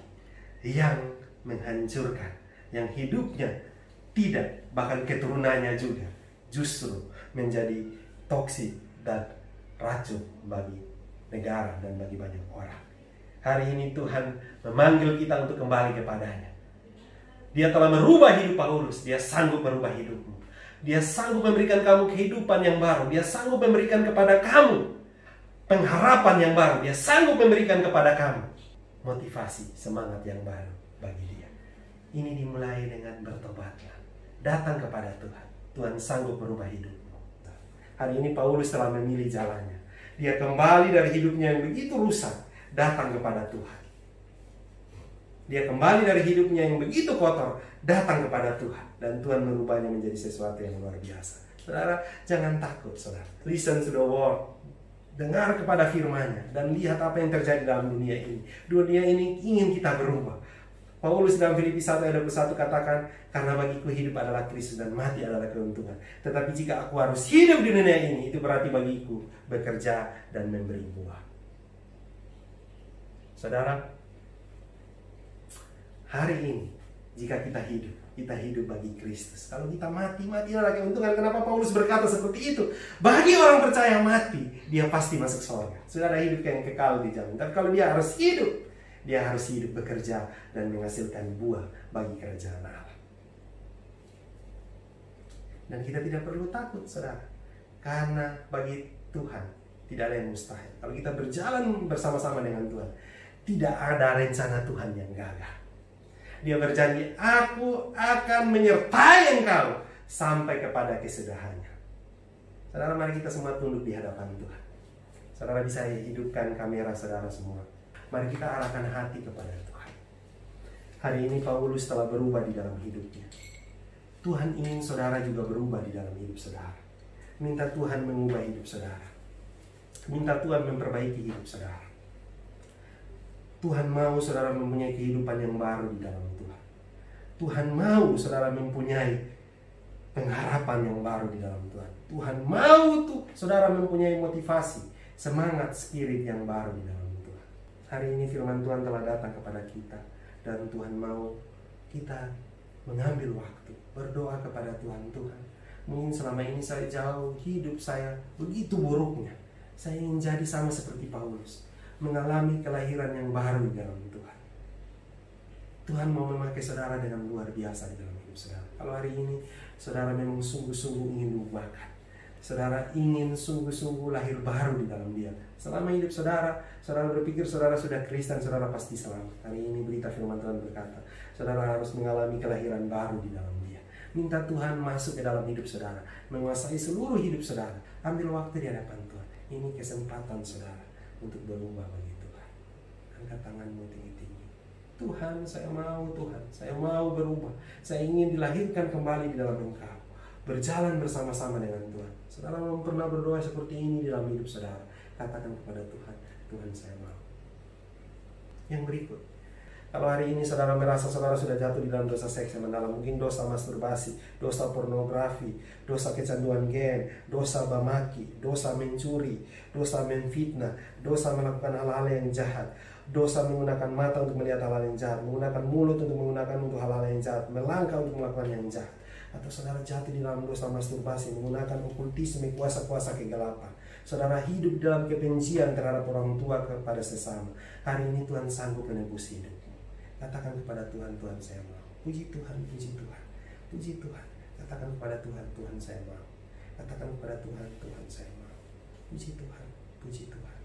Yang menghancurkan. Yang hidupnya tidak, bahkan keturunannya juga. Justru menjadi toksik dan racun bagi negara dan bagi banyak orang. Hari ini Tuhan memanggil kita untuk kembali kepadanya. Dia telah merubah hidup Paulus, dia sanggup merubah hidupmu. Dia sanggup memberikan kamu kehidupan yang baru, dia sanggup memberikan kepada kamu pengharapan yang baru. Dia sanggup memberikan kepada kamu motivasi, semangat yang baru bagi dia. Ini dimulai dengan bertobatlah. Datang kepada Tuhan. Tuhan sanggup merubah hidupmu. Hari ini Paulus telah memilih jalannya. Dia kembali dari hidupnya yang begitu rusak, datang kepada Tuhan. Dia kembali dari hidupnya yang begitu kotor, datang kepada Tuhan. Dan Tuhan merubahnya menjadi sesuatu yang luar biasa. Saudara, jangan takut, saudara. Listen to the word. Dengar kepada firman-Nya dan lihat apa yang terjadi dalam dunia ini. Dunia ini ingin kita berubah. Paulus dalam Filipi 1 ayat 21 katakan, karena bagiku hidup adalah Kristus dan mati adalah keuntungan. Tetapi jika aku harus hidup di dunia ini, itu berarti bagiku bekerja dan memberi buah. Saudara, hari ini jika kita hidup, kita hidup bagi Kristus. Kalau kita mati, mati adalah keuntungan. Kenapa Paulus berkata seperti itu? Bagi orang percaya mati, dia pasti masuk surga. Sudah ada hidup yang kekal di jalan. Tapi kalau dia harus hidup, dia harus hidup bekerja dan menghasilkan buah bagi kerajaan Allah. Dan kita tidak perlu takut, saudara. Karena bagi Tuhan tidak ada yang mustahil. Kalau kita berjalan bersama-sama dengan Tuhan, tidak ada rencana Tuhan yang gagal. Dia berjanji, aku akan menyertai engkau sampai kepada kesudahannya. Saudara, mari kita semua tunduk di hadapan Tuhan. Saudara bisa hidupkan kamera saudara semua. Mari kita arahkan hati kepada Tuhan. Hari ini Paulus telah berubah di dalam hidupnya. Tuhan ingin saudara juga berubah di dalam hidup saudara. Minta Tuhan mengubah hidup saudara. Minta Tuhan memperbaiki hidup saudara. Tuhan mau saudara mempunyai kehidupan yang baru di dalam Tuhan. Tuhan mau saudara mempunyai pengharapan yang baru di dalam Tuhan. Tuhan mau tuh saudara mempunyai motivasi, semangat, spirit yang baru di dalam. Hari ini firman Tuhan telah datang kepada kita dan Tuhan mau kita mengambil waktu berdoa kepada Tuhan Tuhan. Mungkin selama ini saya jauh hidup saya begitu buruknya. Saya ingin jadi sama seperti Paulus mengalami kelahiran yang baru di dalam Tuhan. Tuhan mau memakai saudara dengan luar biasa di dalam hidup saudara. Kalau hari ini saudara memang sungguh-sungguh ingin diubahkan. Saudara ingin sungguh-sungguh lahir baru di dalam dia. Selama hidup saudara, saudara berpikir saudara sudah Kristen, saudara pasti selamat. Hari ini berita firman Tuhan berkata, saudara harus mengalami kelahiran baru di dalam dia. Minta Tuhan masuk ke dalam hidup saudara, menguasai seluruh hidup saudara. Ambil waktu di hadapan Tuhan. Ini kesempatan saudara untuk berubah bagi Tuhan. Angkat tanganmu tinggi-tinggi. Tuhan, saya mau Tuhan, saya mau berubah. Saya ingin dilahirkan kembali di dalam Engkau. Berjalan bersama-sama dengan Tuhan. Saudara belum pernah berdoa seperti ini di dalam hidup saudara. Katakan kepada Tuhan, Tuhan saya mau. Yang berikut, kalau hari ini saudara merasa saudara sudah jatuh di dalam dosa seks yang mendalam, mungkin dosa masturbasi, dosa pornografi, dosa kecanduan gen, dosa bamaki, dosa mencuri, dosa menfitnah, dosa melakukan hal-hal yang jahat, dosa menggunakan mata untuk melihat hal-hal yang jahat, menggunakan mulut untuk menggunakan untuk hal-hal yang jahat, melangkah untuk melakukan yang jahat, atau saudara jatuh di dalam dosa masturbasi, menggunakan okultisme, kuasa-kuasa kegelapan, saudara hidup dalam kebencian terhadap orang tua kepada sesama, hari ini Tuhan sanggup menebus hidup. Katakan kepada Tuhan, Tuhan saya mau. Puji Tuhan, puji Tuhan. Puji Tuhan. Katakan kepada Tuhan, Tuhan saya mau. Katakan kepada Tuhan, Tuhan saya mau. Puji Tuhan, puji Tuhan.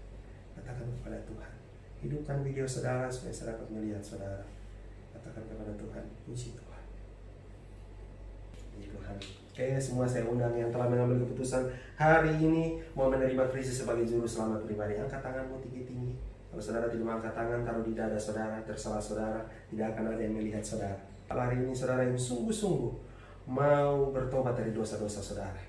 Katakan kepada Tuhan. Hidupkan video saudara supaya saudara dapat melihat saudara. Katakan kepada Tuhan, puji Tuhan. Puji Tuhan. Oke, semua saya undang yang telah mengambil keputusan hari ini mau menerima Kristus sebagai juru selamat pribadi. Angkat tanganmu tinggi-tinggi. Kalau saudara tidak mengangkat tangan, taruh di dada saudara, tersalah saudara, tidak akan ada yang melihat saudara. Kalau hari ini saudara yang sungguh-sungguh mau bertobat dari dosa-dosa saudara,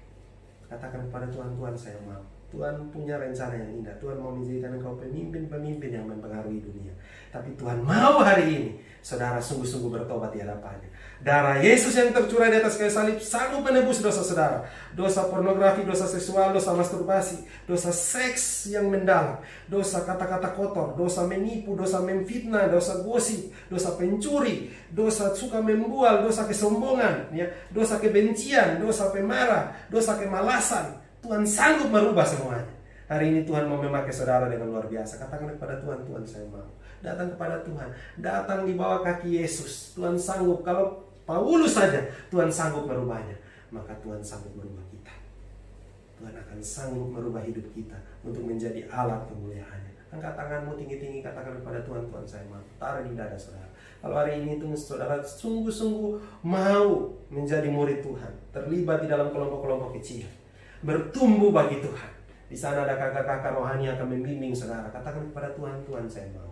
katakan kepada Tuhan, Tuhan saya mau. Tuhan punya rencana yang indah. Tuhan mau menjadikan engkau pemimpin-pemimpin yang mempengaruhi dunia. Tapi Tuhan mau hari ini saudara sungguh-sungguh bertobat di hadapannya. Darah Yesus yang tercurah di atas kayu salib sanggup menebus dosa saudara. Dosa pornografi, dosa seksual, dosa masturbasi, dosa seks yang mendalam, dosa kata-kata kotor, dosa menipu, dosa memfitnah, dosa gosip, dosa pencuri, dosa suka membual, dosa kesombongan, ya, dosa kebencian, dosa pemarah, dosa kemalasan. Tuhan sanggup merubah semuanya. Hari ini Tuhan mau memakai saudara dengan luar biasa. Katakan kepada Tuhan, Tuhan saya mau. Datang kepada Tuhan. Datang di bawah kaki Yesus. Tuhan sanggup. Kalau Paulus saja Tuhan sanggup merubahnya, maka Tuhan sanggup merubah kita. Tuhan akan sanggup merubah hidup kita untuk menjadi alat kemuliaannya. Angkat tanganmu tinggi-tinggi katakan kepada Tuhan, Tuhan saya mau taruh di dada saudara. Kalau hari ini tuh saudara sungguh-sungguh mau menjadi murid Tuhan, terlibat di dalam kelompok-kelompok kecil, bertumbuh bagi Tuhan. Di sana ada kakak-kakak rohani yang akan membimbing saudara. Katakan kepada Tuhan, Tuhan saya mau.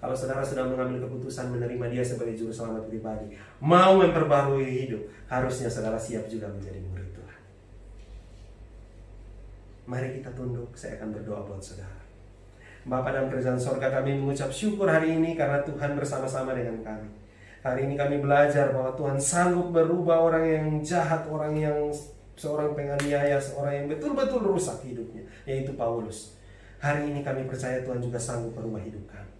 Kalau saudara sudah mengambil keputusan menerima dia sebagai juru selamat pribadi, mau memperbarui hidup, harusnya saudara siap juga menjadi murid Tuhan. Mari kita tunduk, saya akan berdoa buat saudara. Bapak dan kerajaan sorga kami mengucap syukur hari ini karena Tuhan bersama-sama dengan kami. Hari ini kami belajar bahwa Tuhan sanggup berubah orang yang jahat, orang yang seorang penganiaya, seorang yang betul-betul rusak hidupnya, yaitu Paulus. Hari ini kami percaya Tuhan juga sanggup berubah hidup kami.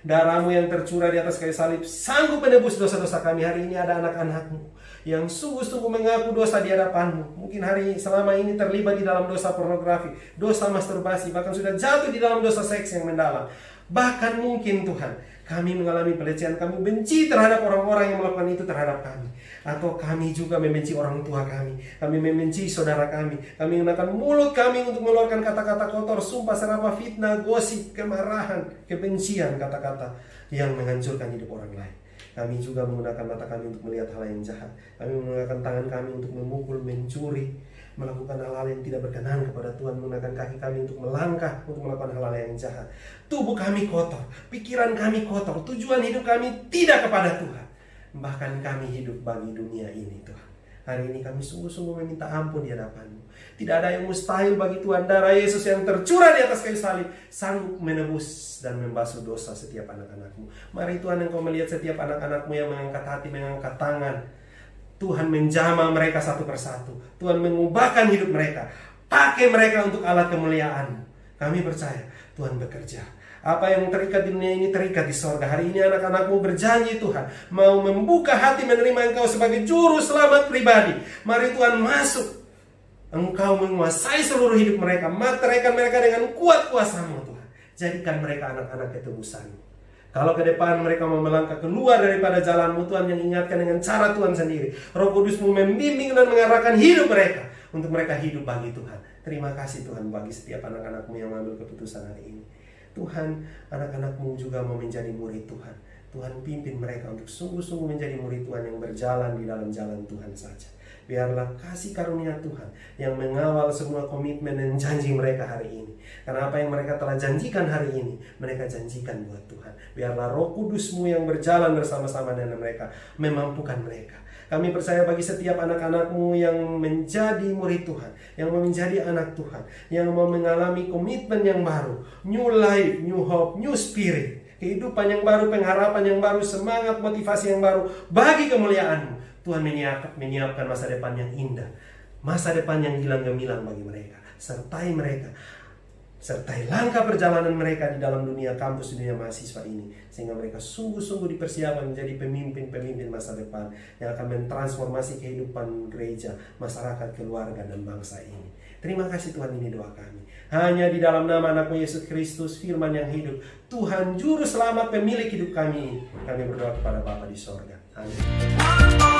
Darahmu yang tercurah di atas kayu salib sanggup menebus dosa-dosa kami. Hari ini ada anak-anakmu yang sungguh-sungguh mengaku dosa di hadapanmu. Mungkin hari selama ini terlibat di dalam dosa pornografi, dosa masturbasi, bahkan sudah jatuh di dalam dosa seks yang mendalam. Bahkan mungkin Tuhan, kami mengalami pelecehan, kami benci terhadap orang-orang yang melakukan itu terhadap kami. Atau kami juga membenci orang tua kami, kami membenci saudara kami, kami menggunakan mulut kami untuk mengeluarkan kata-kata kotor, sumpah, serapa, fitnah, gosip, kemarahan, kebencian, kata-kata yang menghancurkan hidup orang lain. Kami juga menggunakan mata kami untuk melihat hal yang jahat. Kami menggunakan tangan kami untuk memukul, mencuri, melakukan hal-hal yang tidak berkenan kepada Tuhan, menggunakan kaki kami untuk melangkah, untuk melakukan hal-hal yang jahat. Tubuh kami kotor, pikiran kami kotor, tujuan hidup kami tidak kepada Tuhan. Bahkan kami hidup bagi dunia ini Tuhan. Hari ini kami sungguh-sungguh meminta ampun di hadapanmu. Tidak ada yang mustahil bagi Tuhan. Darah Yesus yang tercurah di atas kayu salib sanggup menebus dan membasuh dosa setiap anak-anakmu. Mari Tuhan engkau melihat setiap anak-anakmu yang mengangkat hati, mengangkat tangan. Tuhan menjama mereka satu persatu. Tuhan mengubahkan hidup mereka. Pakai mereka untuk alat kemuliaan. Kami percaya Tuhan bekerja apa yang terikat di dunia ini terikat di sorga. Hari ini anak-anakmu berjanji Tuhan. Mau membuka hati menerima engkau sebagai juru selamat pribadi. Mari Tuhan masuk. Engkau menguasai seluruh hidup mereka. Materekan mereka dengan kuat kuasamu Tuhan. Jadikan mereka anak-anak ketebusanmu. Kalau ke depan mereka mau melangkah keluar daripada jalanmu Tuhan yang ingatkan dengan cara Tuhan sendiri. Roh Kudusmu membimbing dan mengarahkan hidup mereka. Untuk mereka hidup bagi Tuhan. Terima kasih Tuhan bagi setiap anak-anakmu yang mengambil keputusan hari ini. Tuhan, anak-anakmu juga mau menjadi murid Tuhan. Tuhan pimpin mereka untuk sungguh-sungguh menjadi murid Tuhan yang berjalan di dalam jalan Tuhan saja. Biarlah kasih karunia Tuhan yang mengawal semua komitmen dan janji mereka hari ini. Karena apa yang mereka telah janjikan hari ini, mereka janjikan buat Tuhan. Biarlah roh kudusmu yang berjalan bersama-sama dengan mereka, memampukan mereka kami percaya bagi setiap anak-anakmu yang menjadi murid Tuhan, yang mau menjadi anak Tuhan, yang mau mengalami komitmen yang baru, new life, new hope, new spirit, kehidupan yang baru, pengharapan yang baru, semangat, motivasi yang baru bagi kemuliaanmu. Tuhan menyiapkan, masa depan yang indah, masa depan yang hilang gemilang bagi mereka. Sertai mereka sertai langkah perjalanan mereka di dalam dunia kampus dunia mahasiswa ini sehingga mereka sungguh-sungguh dipersiapkan menjadi pemimpin-pemimpin masa depan yang akan mentransformasi kehidupan gereja, masyarakat, keluarga dan bangsa ini. Terima kasih Tuhan ini doa kami. Hanya di dalam nama anakmu Yesus Kristus firman yang hidup, Tuhan juru selamat pemilik hidup kami. Kami berdoa kepada Bapa di sorga. Amin.